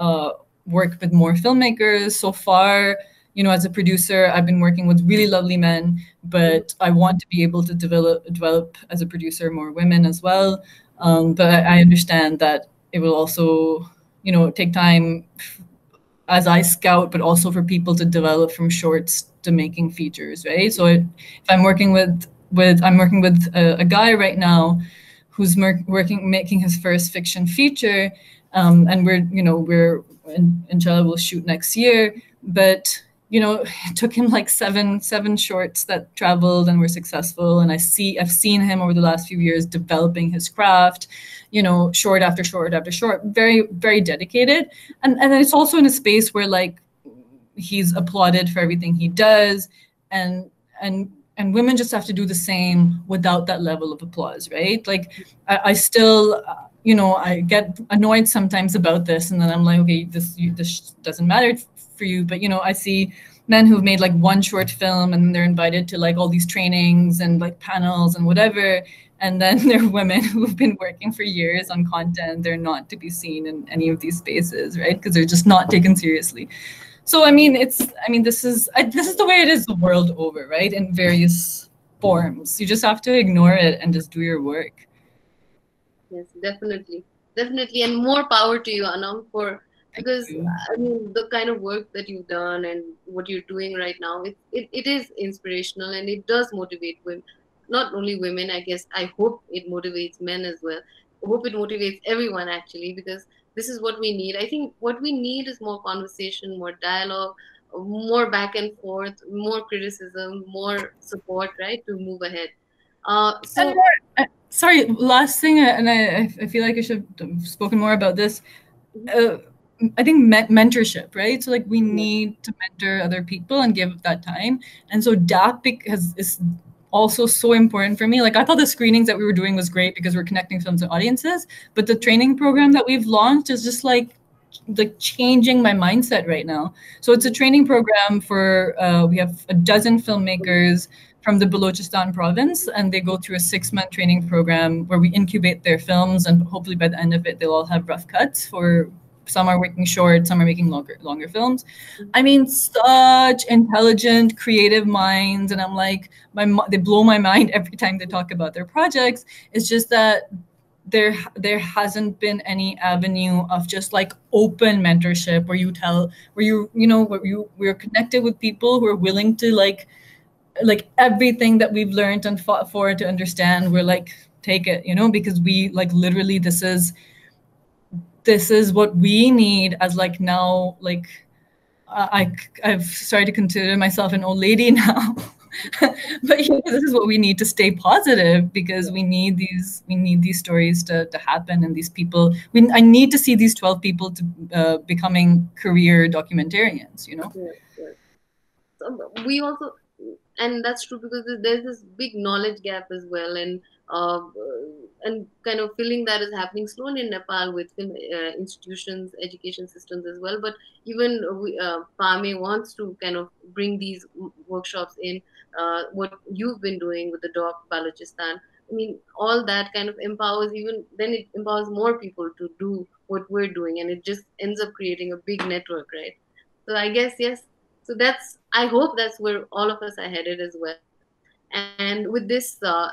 uh, work with more filmmakers. So far you know as a producer i've been working with really lovely men but i want to be able to develop develop as a producer more women as well. Um, but I, I understand that it will also you know take time as I scout, but also for people to develop from shorts to making features, right? So if I'm working with with I'm working with a, a guy right now who's working making his first fiction feature, um, and we're you know we're in, inshallah we'll shoot next year, but you know it took him like seven seven shorts that traveled and were successful and i see i've seen him over the last few years developing his craft you know short after short after short very very dedicated and and it's also in a space where like he's applauded for everything he does. And and and women just have to do the same without that level of applause right? Like i, I still uh, you know i get annoyed sometimes about this and then i'm like okay this you, this doesn't matter for you. But you know i see men who've made like one short film and they're invited to like all these trainings and like panels and whatever. And then there are women who've been working for years on content. They're not to be seen in any of these spaces right? Because they're just not taken seriously so i mean it's i mean this is I, this is the way it is the world over right? In various forms. You just have to ignore it and just do your work. Yes definitely. Definitely and more power to you anam for because I mean the kind of work that you've done and what you're doing right now it, it, it is inspirational and it does motivate women not only women I guess I hope it motivates men as well. I hope it motivates everyone actually because this is what we need. I think what we need is more conversation more dialogue more back and forth more criticism more support right to move ahead. Uh, so uh, sorry last thing and I, I feel like I should have spoken more about this. Uh, I think me- mentorship, right? So like we need to mentor other people and give that time. And so DAP has is also so important for me. Like I thought the screenings that we were doing was great because we're connecting films and audiences, but the training program that we've launched is just like like changing my mindset right now. So it's a training program for uh, we have a dozen filmmakers from the Balochistan province, and they go through a six-month training program where we incubate their films, and hopefully by the end of it, they'll all have rough cuts for some are making short some are making longer longer films. I mean such intelligent creative minds and i'm like my they blow my mind every time they talk about their projects. It's just that there there hasn't been any avenue of just like open mentorship where you tell where you you know where you we're connected with people who are willing to like like everything that we've learned and fought for to understand we're like take it you know because we like literally this is this is what we need as like now like I I've started to consider myself an old lady now. but yeah, this is what we need to stay positive because we need these we need these stories to, to happen and these people we I need to see these 12 people to uh, becoming career documentarians you know yes, yes. So we also and that's true because there's this big knowledge gap as well and uh, and kind of feeling that is happening slowly in Nepal with uh, institutions, education systems as well. But even uh, PAME wants to kind of bring these workshops in uh, what you've been doing with the doc Balochistan. I mean, all that kind of empowers even then it empowers more people to do what we're doing, and it just ends up creating a big network, right? So I guess yes. So that's I hope that's where all of us are headed as well. And with this, uh,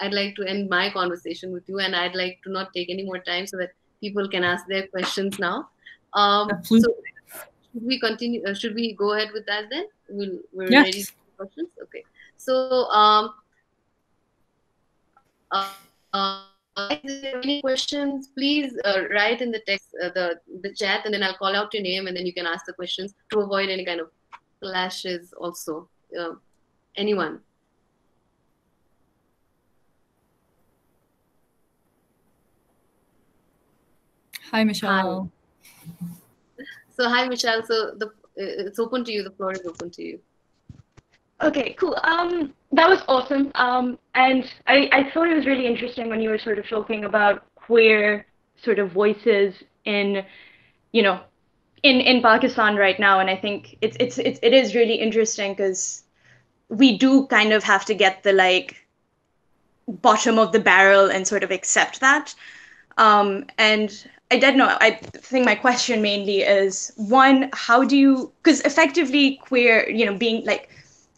I'd like to end my conversation with you, and I'd like to not take any more time so that people can ask their questions now. Um, so should we continue? Uh, should we go ahead with that then? We'll, we're yes. ready questions? Okay. So, um, uh, uh, if there any questions, please uh, write in the text, uh, the, the chat, and then I'll call out your name, and then you can ask the questions to avoid any kind of clashes also. Anyone? Hi, Michelle. Hi. So, hi, Michelle. So, the it's open to you. The floor is open to you. Okay, cool. Um, that was awesome. Um, and I, I thought it was really interesting when you were sort of talking about queer sort of voices in, you know, in, in Pakistan right now. And I think it's, it's, it's it is really interesting because we do kind of have to get the like bottom of the barrel and sort of accept that. Um, and I don't know. I think my question mainly is one, how do you, because effectively queer, you know, being like,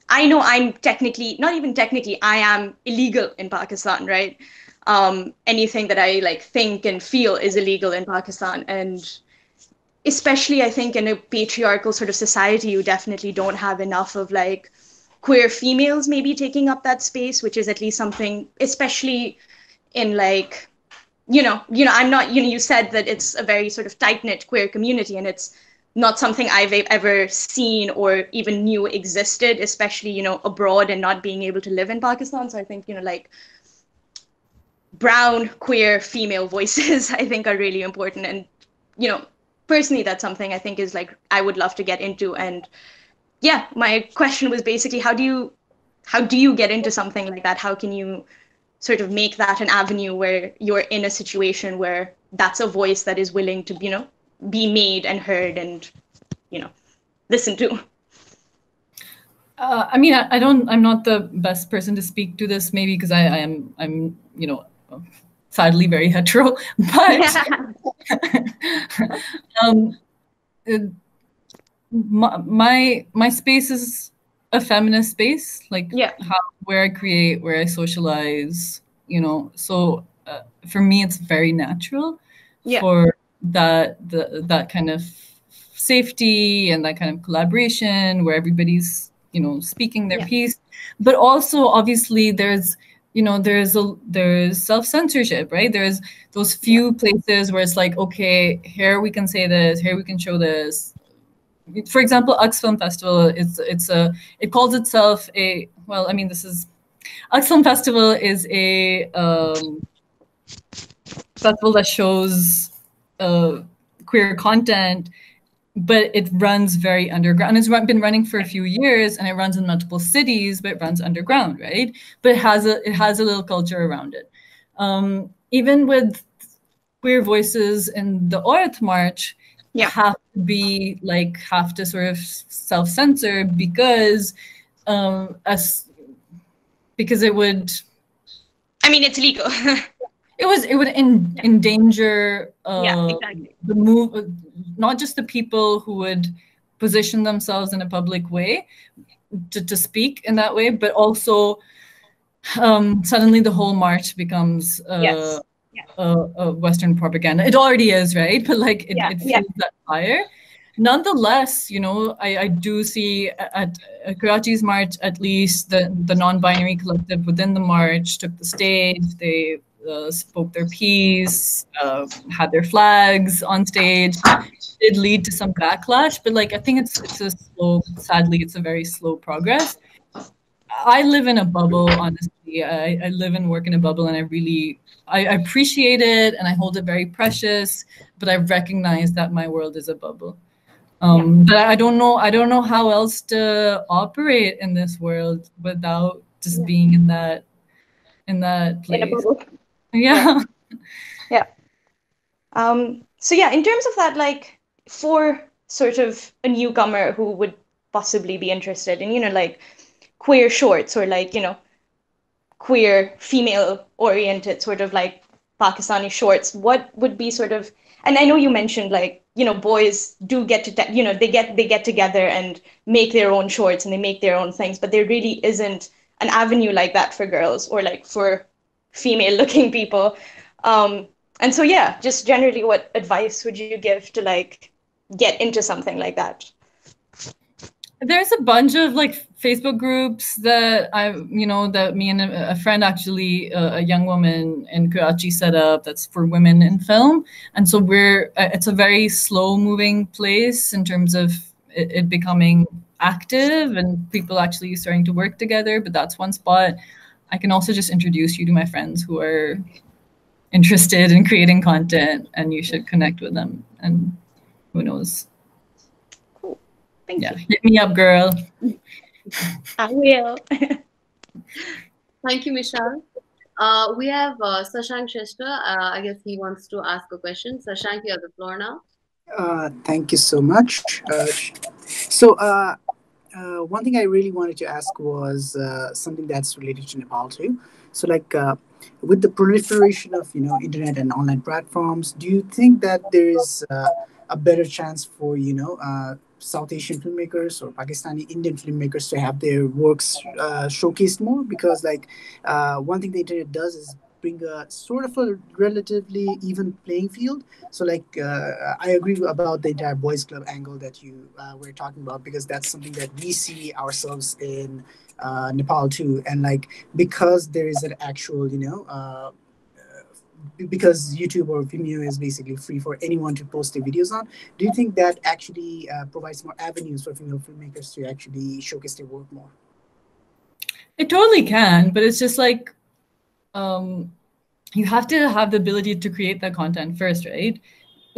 I know I'm technically, not even technically, I am illegal in Pakistan, right? Um, anything that I like think and feel is illegal in Pakistan. And especially, I think, in a patriarchal sort of society, you definitely don't have enough of like queer females maybe taking up that space, which is at least something, especially in like, you know, you know, I'm not, you know, you said that it's a very sort of tight knit queer community and it's not something I've ever seen or even knew existed, especially, you know, abroad and not being able to live in Pakistan. So I think, you know, like brown, queer, female voices, I think are really important. And, you know, personally, that's something I think is like, I would love to get into. And yeah, my question was basically, how do you, how do you get into something like that? How can you sort of make that an avenue where you're in a situation where that's a voice that is willing to, you know, be made and heard and you know listened to. Uh, i mean I, I, don't i'm not the best person to speak to this maybe because I, I, am i'm you know sadly very hetero but um, my, my my space is a feminist space like yeah. how, where i create where i socialize you know? So uh, for me it's very natural yeah. for that the, that kind of safety and that kind of collaboration where everybody's you know speaking their yeah. piece. But also obviously there's you know there's a there's self censorship right? There's those few places where it's like okay here we can say this here we can show this for example ux film festival it's it's a it calls itself a well i mean this is ux film festival is a um, festival that shows uh, queer content, but it runs very underground. It's been running for a few years, and it runs in multiple cities, but it runs underground, right? But it has a it has a little culture around it. Um, even with queer voices in the Aurat March, yeah. have to be like have to sort of self censor because um, as because it would. I mean, it's legal. it was it would in, yeah. endanger uh, yeah, exactly. the move not just the people who would position themselves in a public way to, to speak in that way but also um, suddenly the whole march becomes uh, yes. Yeah. western propaganda it already is right but like it, it feels that fire nonetheless, you know, I, I do see at, at Karachi's march, at least the, the non-binary collective within the march took the stage. They uh, spoke their piece, uh, had their flags on stage. It did lead to some backlash, but like I think it's it's a slow. Sadly, it's a very slow progress. I live in a bubble, honestly. I, I live and work in a bubble, and I really I, appreciate it and I hold it very precious. But I recognize that my world is a bubble. Um, but I don't know. I don't know how else to operate in this world without just being in that in that place. In yeah. Yeah. Um, so yeah, in terms of that, like for sort of a newcomer who would possibly be interested in, you know, like queer shorts or like, you know, queer female oriented sort of like Pakistani shorts, what would be sort of and I know you mentioned like, you know, boys do get to you know, they get they get together and make their own shorts and they make their own things, but there really isn't an avenue like that for girls or like for female looking people. Um and so yeah, just generally what advice would you give to like get into something like that? There's a bunch of like Facebook groups that I, you know, that me and a, friend actually, uh, a young woman in Karachi set up that's for women in film. And so we're, uh, it's a very slow moving place in terms of it, it, becoming active and people actually starting to work together. But that's one spot. I can also just introduce you to my friends who are interested in creating content and you should connect with them. And who knows, Thank yeah. you. Hit me up, girl. I will. Thank you, Michelle. Uh, we have uh, Sashank Shrestha. Uh, I guess he wants to ask a question. Sashank, you have the floor now. Uh, thank you so much. Uh, so, uh, uh, one thing I really wanted to ask was uh, something that's related to Nepal too. So, like, uh, with the proliferation of you know internet and online platforms, do you think that there is uh, a better chance for you know uh, South Asian filmmakers or Pakistani Indian filmmakers to have their works uh, showcased more because like uh, one thing the internet does is bring a sort of a relatively even playing field. So like uh, I agree about the entire boys club angle that you uh, were talking about because that's something that we see ourselves in uh, Nepal too, and like because there is an actual you know uh, because YouTube or Vimeo is basically free for anyone to post their videos on, do you think that actually uh, provides more avenues for female filmmakers to actually showcase their work more? It totally can, but it's just like um, you have to have the ability to create that content first, right?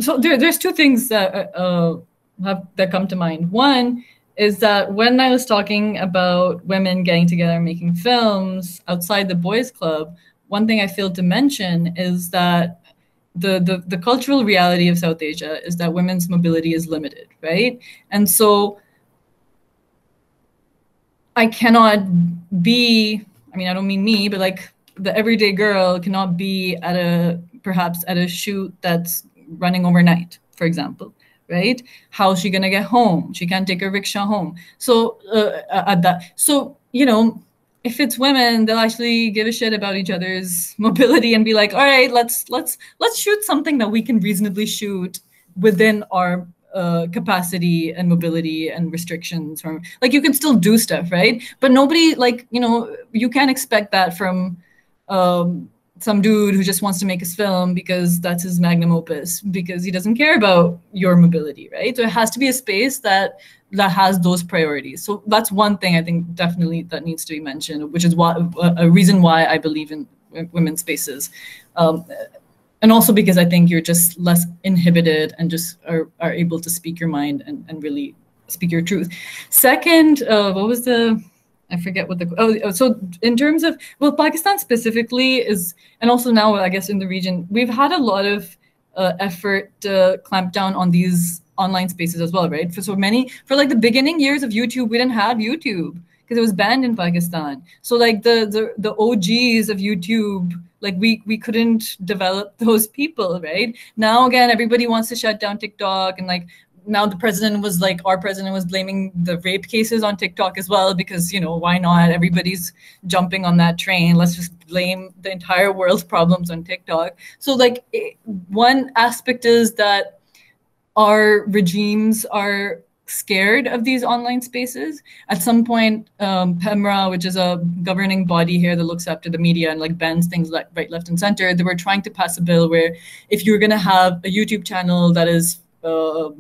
So there, there's two things that uh, uh have that come to mind. One is that when I was talking about women getting together and making films outside the boys' club, one thing I failed to mention is that the, the, the cultural reality of South Asia is that women's mobility is limited, right? And so I cannot be, I mean, I don't mean me, but like the everyday girl cannot be at a, perhaps at a shoot that's running overnight, for example right? How's she gonna get home? She can't take a rickshaw home. So uh, at that, so you know, if it's women, they'll actually give a shit about each other's mobility and be like, all right, let's let's let's shoot something that we can reasonably shoot within our uh, capacity and mobility and restrictions from like you can still do stuff right? But nobody like you know you can't expect that from um, some dude who just wants to make his film because that's his magnum opus because he doesn't care about your mobility right so it has to be a space that that has those priorities. So that's one thing I think definitely that needs to be mentioned, which is why a reason why I believe in women's spaces. Um, and also because I think you're just less inhibited and just are, are able to speak your mind and, and really speak your truth. Second, uh, what was the, I forget what the, oh, so in terms of, well, Pakistan specifically is, and also now I guess in the region, we've had a lot of uh, effort to clamp down on these online spaces as well, right? For so many, for like the beginning years of YouTube, we didn't have YouTube because it was banned in Pakistan. So like the the the OGs of YouTube, like we we couldn't develop those people, right? Now again, everybody wants to shut down TikTok and like now the president was like our president was blaming the rape cases on TikTok as well because you know why not? Everybody's jumping on that train. Let's just blame the entire world's problems on TikTok. So like one aspect is that our regimes are scared of these online spaces. At some point, um, PEMRA, which is a governing body here that looks after the media and like bans things like right, left, and center, they were trying to pass a bill where if you're going to have a YouTube channel that is uh,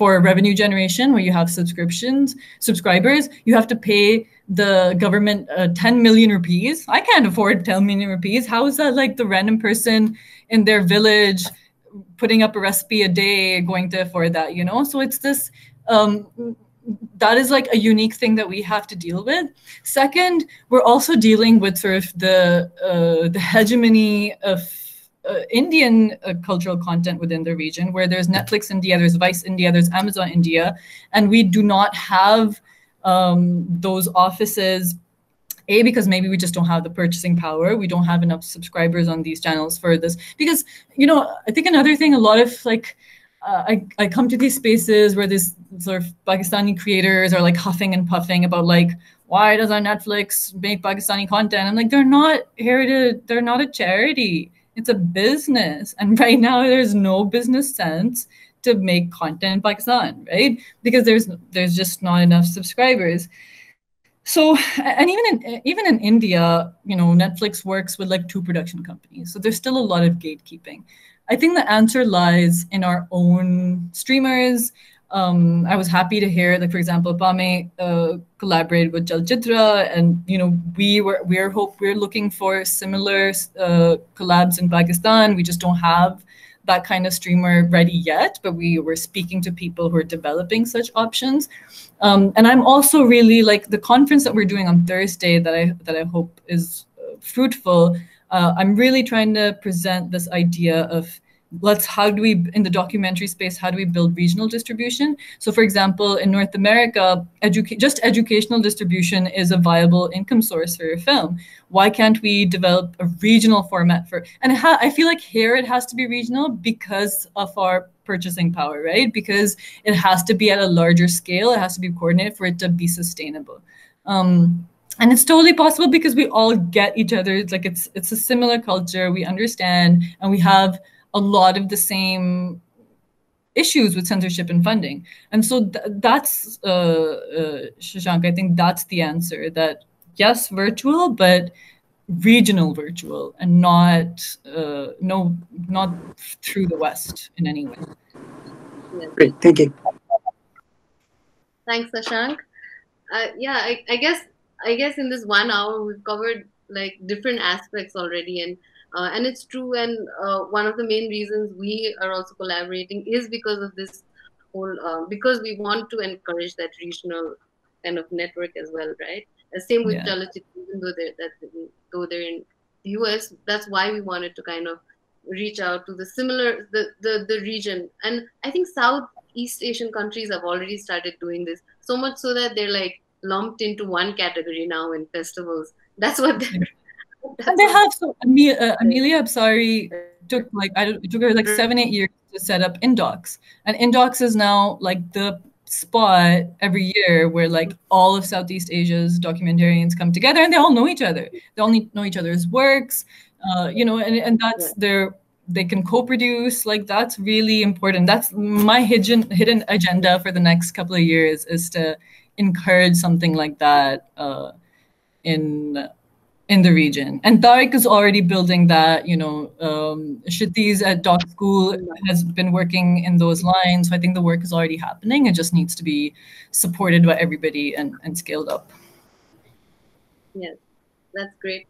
for revenue generation, where you have subscriptions, subscribers, you have to pay the government uh, 10 million rupees. I can't afford 10 million rupees. How is that like the random person in their village putting up a recipe a day going to afford that, you know? So it's this um, that is like a unique thing that we have to deal with. Second, we're also dealing with sort of the uh, the hegemony of uh, Indian uh, cultural content within the region, where there's Netflix India, there's Vice India, there's Amazon India, and we do not have um, those offices. A because maybe we just don't have the purchasing power. We don't have enough subscribers on these channels for this. Because you know, I think another thing, a lot of like uh, I, I come to these spaces where this sort of Pakistani creators are like huffing and puffing about like why doesn't Netflix make Pakistani content? I'm like they're not here to they're not a charity. It's a business, and right now there's no business sense to make content in Pakistan, right? Because there's there's just not enough subscribers. So and even in even in India, you know, Netflix works with like two production companies, so there's still a lot of gatekeeping. I think the answer lies in our own streamers. Um, I was happy to hear, like for example, Pame uh, collaborated with Jalchitra, and you know we were we're hope we're looking for similar uh, collabs in Pakistan. We just don't have that kind of streamer ready yet, but we were speaking to people who are developing such options. Um, and I'm also really like the conference that we're doing on Thursday that I that I hope is uh, fruitful uh, I'm really trying to present this idea of let's how do we in the documentary space how do we build regional distribution? So for example in north america educa- just educational distribution is a viable income source for your film. Why can't we develop a regional format for and ha- i feel like here it has to be regional because of our purchasing power right? Because it has to be at a larger scale. It has to be coordinated for it to be sustainable. Um, and it's totally possible because we all get each other it's like it's it's a similar culture. We understand and we have a lot of the same issues with censorship and funding. And so th- that's uh, uh, shashank i think that's the answer that yes virtual but regional virtual and not uh, no not through the west in any way. Great thank you. Thanks shashank. Uh, yeah I, I guess I guess in this one hour we've covered like different aspects already, and uh, and it's true. And uh, one of the main reasons we are also collaborating is because of this whole uh, because we want to encourage that regional kind of network as well, right? The same with yeah. even though they're that though they're in the US, that's why we wanted to kind of reach out to the similar the the, the region. And I think Southeast Asian countries have already started doing this so much so that they're like lumped into one category now in festivals. That's what they're. And they have so Amelia, uh, Amelia Hapsari took like I don't, it took her like seven eight years to set up Indocs, and Indocs is now like the spot every year where like all of Southeast Asia's documentarians come together and they all know each other. They all know each other's works, uh, you know, and, and that's their they can co-produce like that's really important. That's my hidden hidden agenda for the next couple of years is to encourage something like that uh, in in the region. And Tariq is already building that. You know, um, Shatiz at Doc School has been working in those lines. So I think the work is already happening. It just needs to be supported by everybody and, and scaled up. Yes, that's great.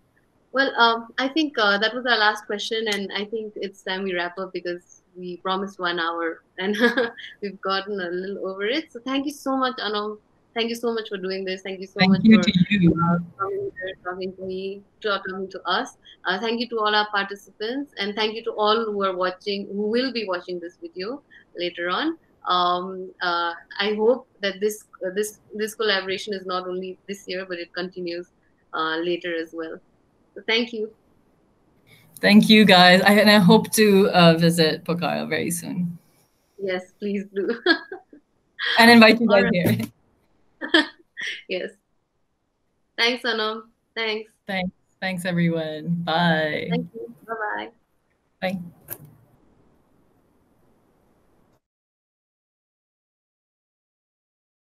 Well, um, I think uh, that was our last question, and I think it's time we wrap up because we promised one hour and we've gotten a little over it. So thank you so much, Anam, thank you so much for doing this. Thank you so thank much you for you. Uh, coming here, talking to me, talking to us. Uh, thank you to all our participants, and thank you to all who are watching, who will be watching this video later on. Um, uh, I hope that this uh, this this collaboration is not only this year, but it continues uh, later as well. So thank you. Thank you, guys. I, and I hope to uh, visit Pokhara very soon. Yes, please do. and invite you guys right. here. yes. Thanks, Anam. Thanks. Thanks. Thanks, everyone. Bye. Thank you. Bye-bye. Bye.